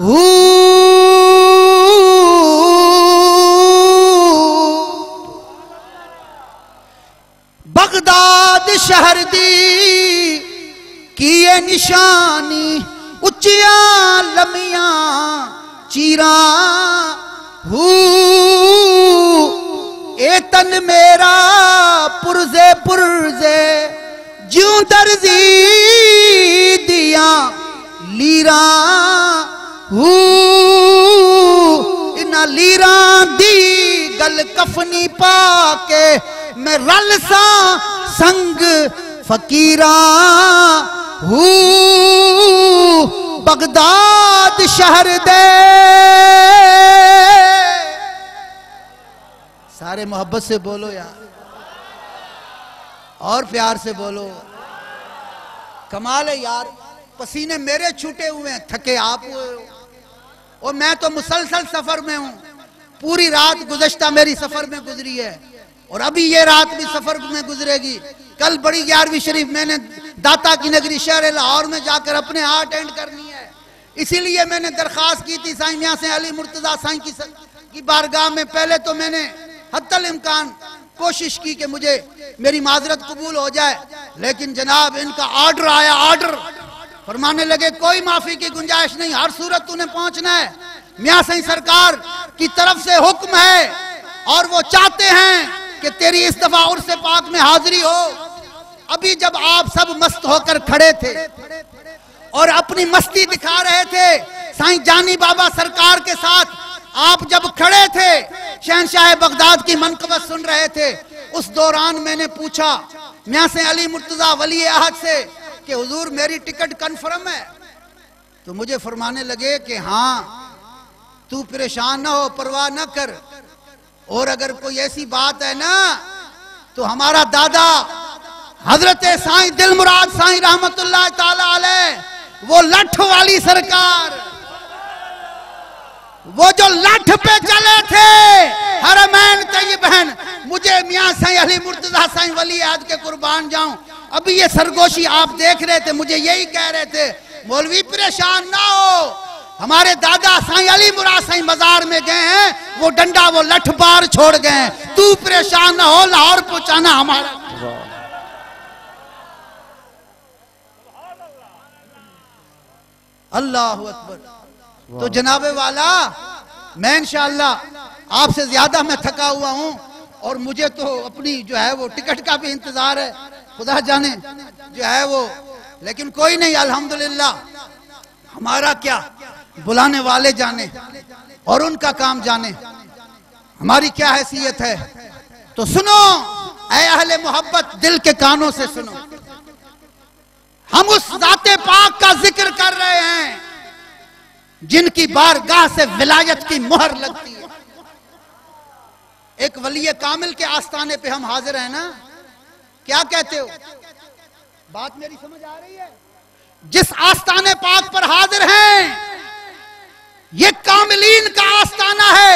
हू। बगदाद शहर दी, की ये निशानी उचिया लमिया चीरा ए तन मेरा पुरजे पुरजे जू दर्जी दिया लीरा हू। इन लीरा दी गल कफनी पाके मैं रल सा संग फकीरा बगदाद शहर दे। सारे मोहब्बत से बोलो यार। और प्यार से बोलो। कमाल है यार। पसीने मेरे छूटे हुए हैं, थके आप हुए और मैं तो मुसलसल सफ़र में हूँ। पूरी रात गुजश्ता मेरी सफ़र में गुजरी है। और अभी ये रात भी सफ़र में गुजरेगी। कल बड़ी ग्यारहवीं शरीफ मैंने दाता की नगरी शहर लाहौर में जाकर अपने हाथ अटेंड करनी है। इसीलिए मैंने दरखास्त की थी साईं मियाँ से अली मुर्तजा साईं की, की बारगाह में। पहले तो मैंने हत्तल इम्कान कोशिश की कि मुझे मेरी माजरत कबूल हो जाए लेकिन जनाब इनका ऑर्डर आया ऑर्डर फरमाने लगे कोई माफ़ी की गुंजाइश नहीं हर सूरत तूने पहुँचना है। मियाँ सही सरकार की तरफ़ से हुक्म है और वो चाहते हैं कि तेरी इस दफ़ा उर्स पाक में हाजिरी हो। अभी जब आप सब मस्त होकर खड़े थे और अपनी मस्ती दिखा रहे थे, साईं जानी बाबा सरकार के साथ आप जब खड़े थे, शहनशाह बगदाद की मनकबत सुन रहे थे, उस दौरान मैंने पूछा, मियाँ से अली मुर्तजा वली अहद से कि हुजूर मेरी टिकट कन्फर्म है? तो मुझे फरमाने लगे कि हाँ तू परेशान ना हो, परवाह ना कर। और अगर कोई ऐसी बात है ना तो हमारा दादा हज़रत साईं दिल मुराद साईं ताला वो लठ वाली सरकार, वो जो लठ पे चले थे हर मैन तय बहन, मुझे मियाँ साईं अली मुर्तजा साईं वली आद के कुर्बान जाऊँ। अभी ये सरगोशी आप देख रहे थे, मुझे यही कह रहे थे, मौलवी परेशान ना हो। हमारे दादा साईं अली मुराद साईं बाज़ार में गए हैं, वो डंडा, वो लठ बार छोड़ गए हैं। तू परेशान हो, लाहौर पहुंचाना हमारा। अल्लाह अकबर। तो जनाबे वाला, मैं इंशाल्लाह आपसे ज़्यादा मैं थका हुआ हूँ, और मुझे तो अपनी जो है वो टिकट का भी इंतज़ार है। खुदा जाने, जो है वो, लेकिन कोई नहीं, अल्हम्दुलिल्लाह। हमारा क्या? बुलाने वाले जाने और उनका काम जाने। हमारी क्या हैसियत है? तो सुनो अहले मोहब्बत, दिल के कानों से सुनो। हम उस दाते पाक का ज़िक्र कर रहे हैं, जिनकी बारगाह से विलायत की मुहर लगती है। एक वली कामिल के आस्थाने पे हम हाजिर हैं ना? क्या कहते हो? बात मेरी समझ आ रही है? जिस आस्थाने पाक पर हाजिर हैं ये कामिलीन का आस्थाना है।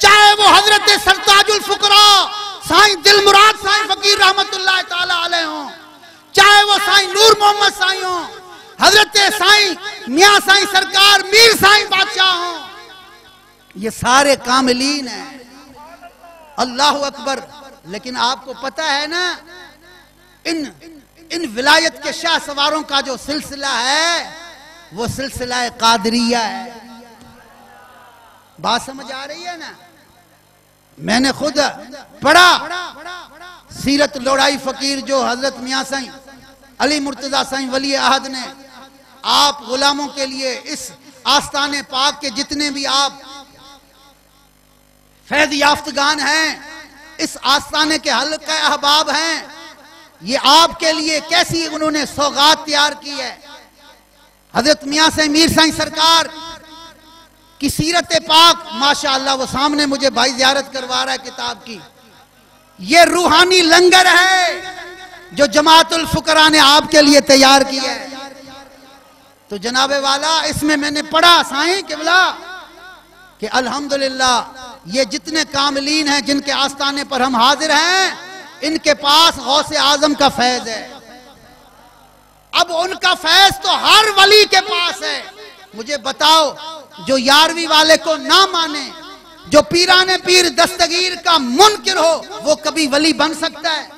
चाहे वो हज़रत सरताजुल फुकरा, साईं दिल मुराद साईं फकीर रहमतुल्लाह ताला अलैह हो, चाहे वो साईं नूर मोहम्मद साईं हो, हज़रत साईं, मियाँ साईं सरकार, मीर साईं बादशाह हो, ये सारे कामिलीन हैं। अल्लाह अकबर। लेकिन आपको पता है ना, इन इन विलायत के शाह सवारों का जो सिलसिला है, वो सिलसिला कादरिया है। बात समझ आ रही है ना? मैंने खुद पढ़ा। सीरत लोड़ाई फकीर जो हज़रत मियाँ साई, अली मुर्तजा साई वली अहद ने, आप गुलामों के लिए इस आस्थान पाक के जितने भी आप फैज याफ्तगान हैं, इस आस्थाने के हल के अहबाब हैं, ये आपके लिए कैसी उन्होंने सौगात तैयार की है? हज़रत मियाँ से मीर साई सरकार की सीरत पाक, माशाल्लाह, वो सामने मुझे भाई जियारत करवा रहा है किताब की। ये रूहानी लंगर है जो जमातुल फुकरा ने आपके लिए तैयार किया है। तो जनाबे वाला, इसमें मैंने पढ़ा, साई किबला, कि अल्हम्दुलिल्लाह, ये जितने कामलीन हैं, जिनके आस्थाने पर हम हाजिर हैं, इनके पास गौसे आज़म का फैज है। अब उनका फैज तो हर वली के पास है। मुझे बताओ जो यारवी वाले को ना माने, जो पीराने पीर दस्तगीर का मुनकिर हो, वो कभी वली बन सकता है।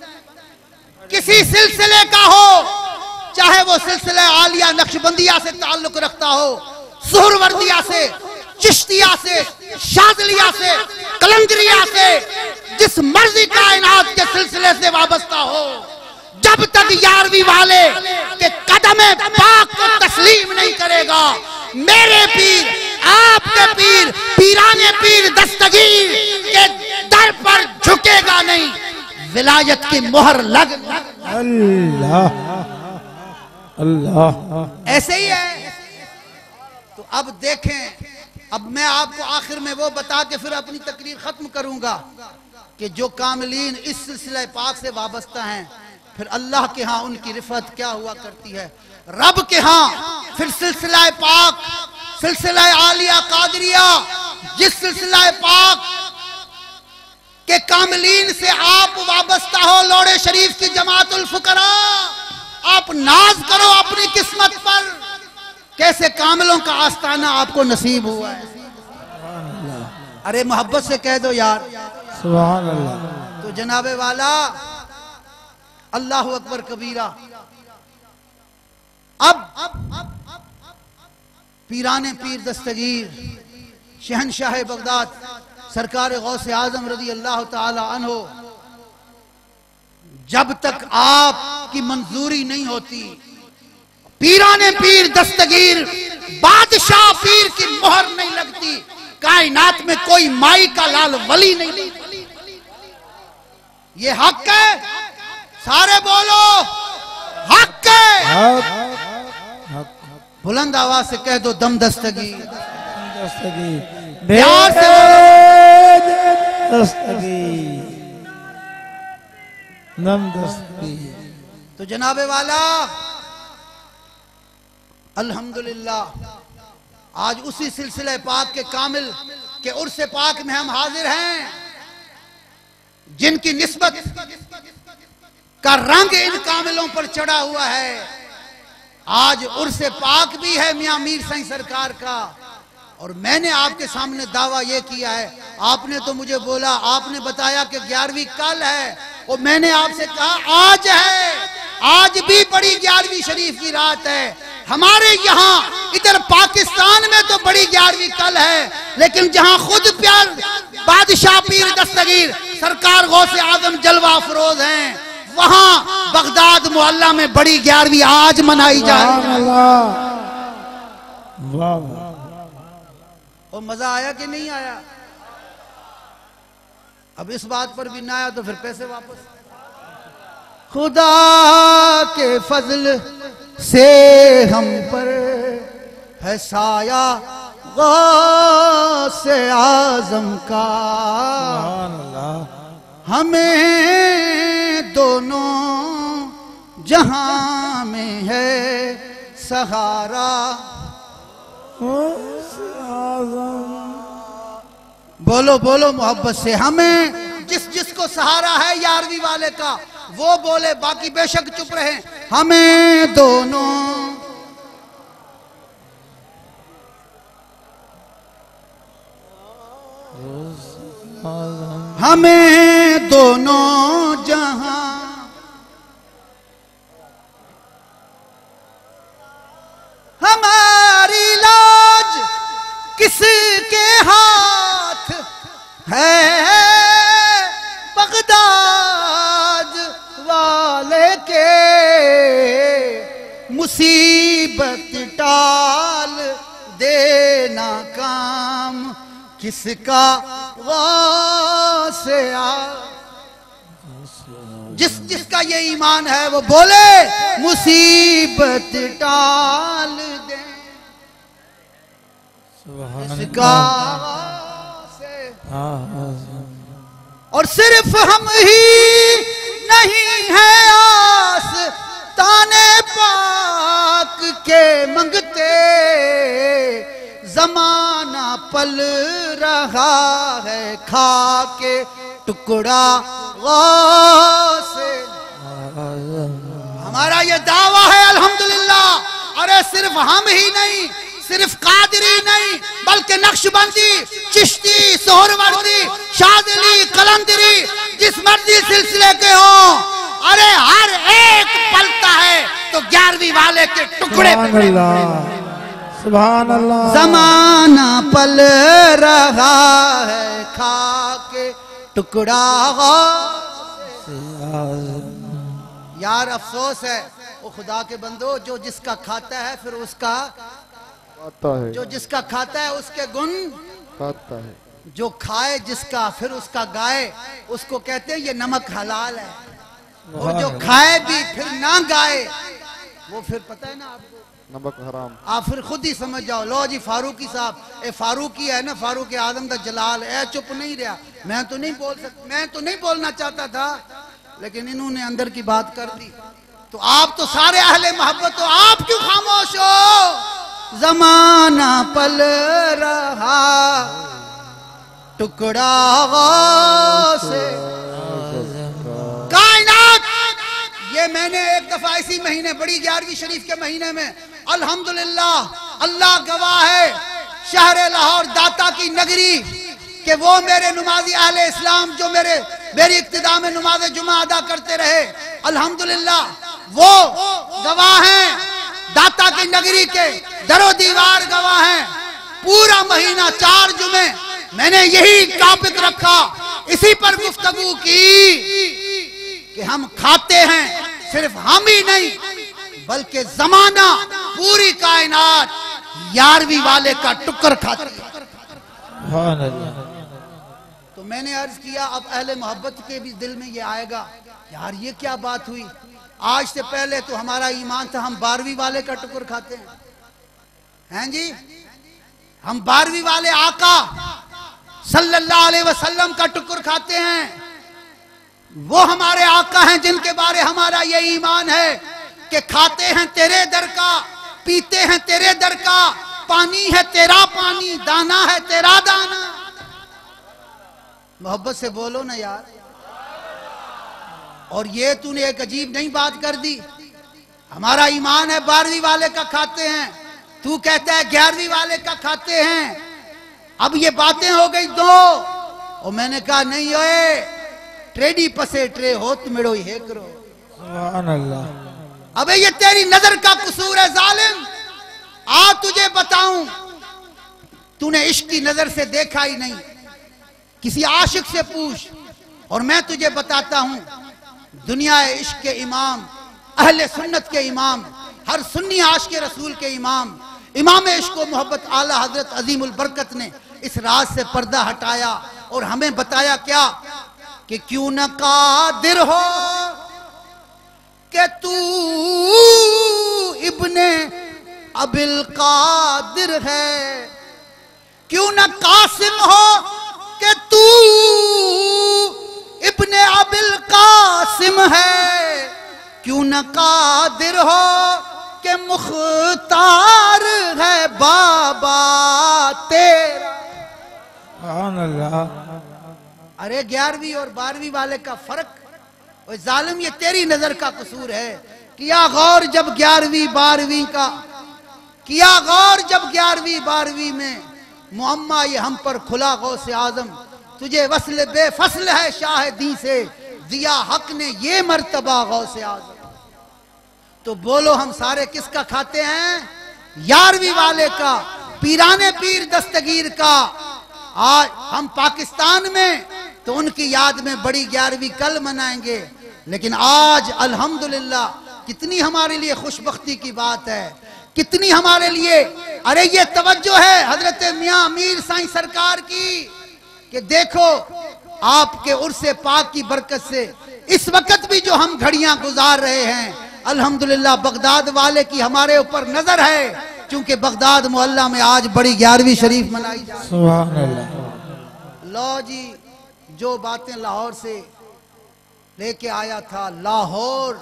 किसी सिलसिले का हो, चाहे वो सिलसिले आलिया नक्शबंदिया से ताल्लुक रखता हो, सुहरवर्दिया से, चिश्तिया से, शादलिया से कलंदरिया से, जिस मर्ज़ी कायनात के सिलसिले से वाबस्ता हो, जब तक यारवी वाले के कदम पाक को तस्लीम नहीं करेगा, मेरे पीर आपके पीर पीराने पीर दस्तगीर के दर पर झुकेगा नहीं। विलायत की मोहर लग। अल्लाह अल्लाह। ऐसे ही है। तो अब देखें अब मैं आपको आखिर में वो बता के फिर अपनी तकरीर खत्म करूँगा कि जो कामलीन इस सिलसिले पाक से वाबस्ता हैं फिर अल्लाह के यहाँ उनकी रिफत क्या हुआ करती है। रब के यहाँ फिर सिलसिला पाक सिलसिला आलिया कादरिया जिस सिलसिला पाक कि कामलीन से आप वाबस्ता हो लोड़े शरीफ की जमातुल फुकरा आप नाज करो अपनी किस्मत पर। कैसे कामलों का आस्ताना आपको नसीब हुआ है? अरे मोहब्बत से कह दो यार। अल्लाह तो जनाबे वाला अल्लाह अकबर कबीरा। अब अब अब पीराने पीर दस्तगीर, शहनशाह बगदाद, सरकार गौसे आज़म रज़ी अल्लाह तहो जब तक आपकी मंजूरी नहीं होती, पीराने पीर दस्तगीर, बादशाह पीर की मोहर नहीं लगती, कायनात में कोई माई का लाल वली नहीं ये हक है? सारे बोलो, हक है? बुलंद आवाज़ से कह दो दम दस्तगी प्यार से दस्तगीर नम दस्तगीर तो जनाबे वाला अल्हम्दुलिल्लाह आज उसी सिलसिले पाक के कामिल के उर्स पाक में हम हाजिर हैं जिनकी निस्बत का रंग इन कामिलों पर चढ़ा हुआ है। आज उर्स पाक भी है मियाँ मीर साईं सरकार का। और मैंने आपके सामने दावा यह किया है, आपने तो मुझे बोला, आपने बताया कि ग्यारहवीं कल है, और मैंने आपसे कहा, आज है, आज भी बड़ी ग्यारहवीं शरीफ की रात है। हमारे यहाँ, इधर पाकिस्तान में तो बड़ी ग्यारहवीं कल है, लेकिन जहाँ खुद प्यार, बादशाह पीर दस्तगीर, सरकार गौ से आज़म जलवा अफरोज हैं वहाँ बगदाद मोहल्ला में बड़ी ग्यारहवीं आज मनाई जा रही सुभान अल्लाह वाह वाह। और मज़ा आया कि नहीं आया? अब इस बात पर भी ना आया तो फिर पैसे वापस। खुदा के फजल से हम पर है साया से आज़म का। अल्लाह। हमें दोनों जहाँ में है सहारा। बोलो बोलो मोहब्बत से, हमें जिस जिसको सहारा है यारवी वाले का, वो बोले, बाकी बेशक चुप रहे। हमें दोनों हमें दोनों जहाँ। हमारी लाज किसके हाथ है? बगदाद वाले के मुसीबत टाल देना काम किसका? से आ जिस जिसका ये ईमान है वो बोले मुसीबत टाल दे। इसका से हाँ। और सिर्फ़ हम ही नहीं है आस ताने पाक के मंगते। जमाना पल रहा है खा के टुकड़ा से हमारा ये दावा है, अल्हम्दुलिल्लाह। अरे सिर्फ़ हम ही नहीं, सिर्फ़ कादरी नहीं, बल्कि नक्शबंदी, चिश्ती, सोहरवर्दी, शादली कलंदरी जिस मर्ज़ी सिलसिले के हो। अरे हर एक पलता है तो ग्यारहवीं वाले के टुकड़े अल्लाह जमाना पल रहा है खाके टुकड़ा यार अफसोस है वो खुदा के बंदो जो जिसका खाता है फिर उसका खाता है। जो जिसका खाता है उसके गुण। खाता है। जो खाए जिसका फिर उसका गाए उसको कहते हैं ये नमक हलाल है। और जो खाए भी फिर ना गाए वो फिर पता है ना आपको नमक हराम। आप फिर खुद ही समझ जाओ। लो जी फारूकी साहब ए फारूकी है ना फारूक आदम का जलाल है चुप नहीं रहा। मैं तो नहीं बोल सकता मैं तो नहीं बोलना चाहता था लेकिन इन्होंने अंदर की बात कर दी। तो आप तो सारे अहले मोहब्बत हो आप क्यों खामोश हो? जमाना पल रहा टुकड़ा से कायनात मैंने एक दफ़ा इसी महीने, बड़ी ग्यारहवीं शरीफ के महीने में, अल्हम्दुलिल्लाह, अल्लाह गवाह है, शहर लाहौर दाता की नगरी, कि वो मेरे नुमाजी अहले इस्लाम, जो मेरे, मेरी इब्तिदा में नुमाज जुमा अदा करते रहे, अल्हम्दुलिल्लाह, वो गवाह हैं, दाता की नगरी के दरो दीवार गवाह हैं, पूरा महीना चार जुमे मैंने यही कापित रखा, इसी पर गुफ्तगू की, कि हम खाते हैं सिर्फ़ हम ही नहीं बल्कि जमाना पूरी कायनात यारवी वाले का टुक्कर खाती है। तो मैंने अर्ज़ किया अब अहले मोहब्बत के भी दिल में ये आएगा यार ये क्या बात हुई? आज से पहले तो हमारा ईमान था हम बारहवीं वाले का टुक्कर खाते हैं। हैं जी? हम बारहवीं वाले आका सल्लल्लाहु अलैहि वसल्लम का टुक्कर खाते हैं। वो हमारे आका हैं जिनके बारे हमारा ये ईमान है कि खाते हैं तेरे दर का, पीते हैं तेरे दर का, पानी है तेरा पानी, दाना है तेरा दाना। मोहब्बत से बोलो ना यार। और ये तूने एक अजीब नहीं बात कर दी। हमारा ईमान है बारहवीं वाले का खाते हैं। तू कहता है ग्यारहवीं वाले का खाते हैं। अब ये बातें हो गई दो। और मैंने कहा, नहीं ओए ट्रेडी पसे ट्रे हो तुमेड़ो हे करो। अल्लाह अबे ये तेरी नज़र का कसूर है जालिम। आ तुझे बताऊँ तूने इश्क की नज़र से देखा ही नहीं। किसी आशिक से पूछ और मैं तुझे बताता हूँ दुनिया इश्क के इमाम अहले सुन्नत के इमाम हर सुन्नी आश के रसूल के इमाम इमाम इश्क मोहब्बत आला हज़रत अजीमुल बरकत ने इस राज से पर्दा हटाया और हमें बताया क्या कि क्यों न कादिर हो कि तू इब्ने अबिल कादिर है। क्यों न कासिम हो कि तू इब्ने अबिल कासिम है। क्यों न कादिर हो कि मुख्तार है बाबा तेरा। अल्लाह। अरे ग्यारहवीं और बारहवीं वाले का फ़र्क, ओए जालिम, ये तेरी नज़र का कसूर है। किया गौर जब ग्यारहवीं, बारहवीं का। किया गौर जब ग्यारहवीं, बारहवीं में। मुअम्मा ये हम पर खुला गौ से आज़म। तुझे वसल बेफसल है शाह दी से। दिया हक ने ये मरतबा गौ से आज़म। तो बोलो, हम सारे किसका खाते हैं? यारवी वाले का, पीराने पीर दस्तगीर का। आज हम पाकिस्तान में तो उनकी याद में बड़ी ग्यारहवीं कल मनाएँगे। लेकिन आज अल्हम्दुलिल्लाह कितनी हमारे लिए खुशबख्ती की बात है। कितनी हमारे लिए अरे ये तवज्जो है हज़रत मियाँ मीर साईं सरकार की कि देखो आपके उर्स पाक की बरकत से इस वक्त भी जो हम घड़ियाँ गुजार रहे हैं अल्हम्दुलिल्लाह बगदाद वाले की हमारे ऊपर नज़र है क्योंकि बगदाद मोहल्ला में आज बड़ी ग्यारहवीं शरीफ मनाई जा रही है। लो जी जो बातें लाहौर से लेके आया था लाहौर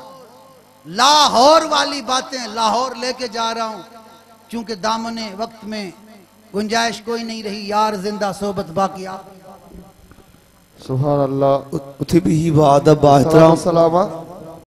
लाहौर वाली बातें लाहौर लेके जा रहा हूँ। क्योंकि दामने वक्त में गुंजाइश कोई नहीं रही। यार ज़िंदा सोबत बाकी आप। सुहा अल्लाह। उठी भी ही बात दा सलामा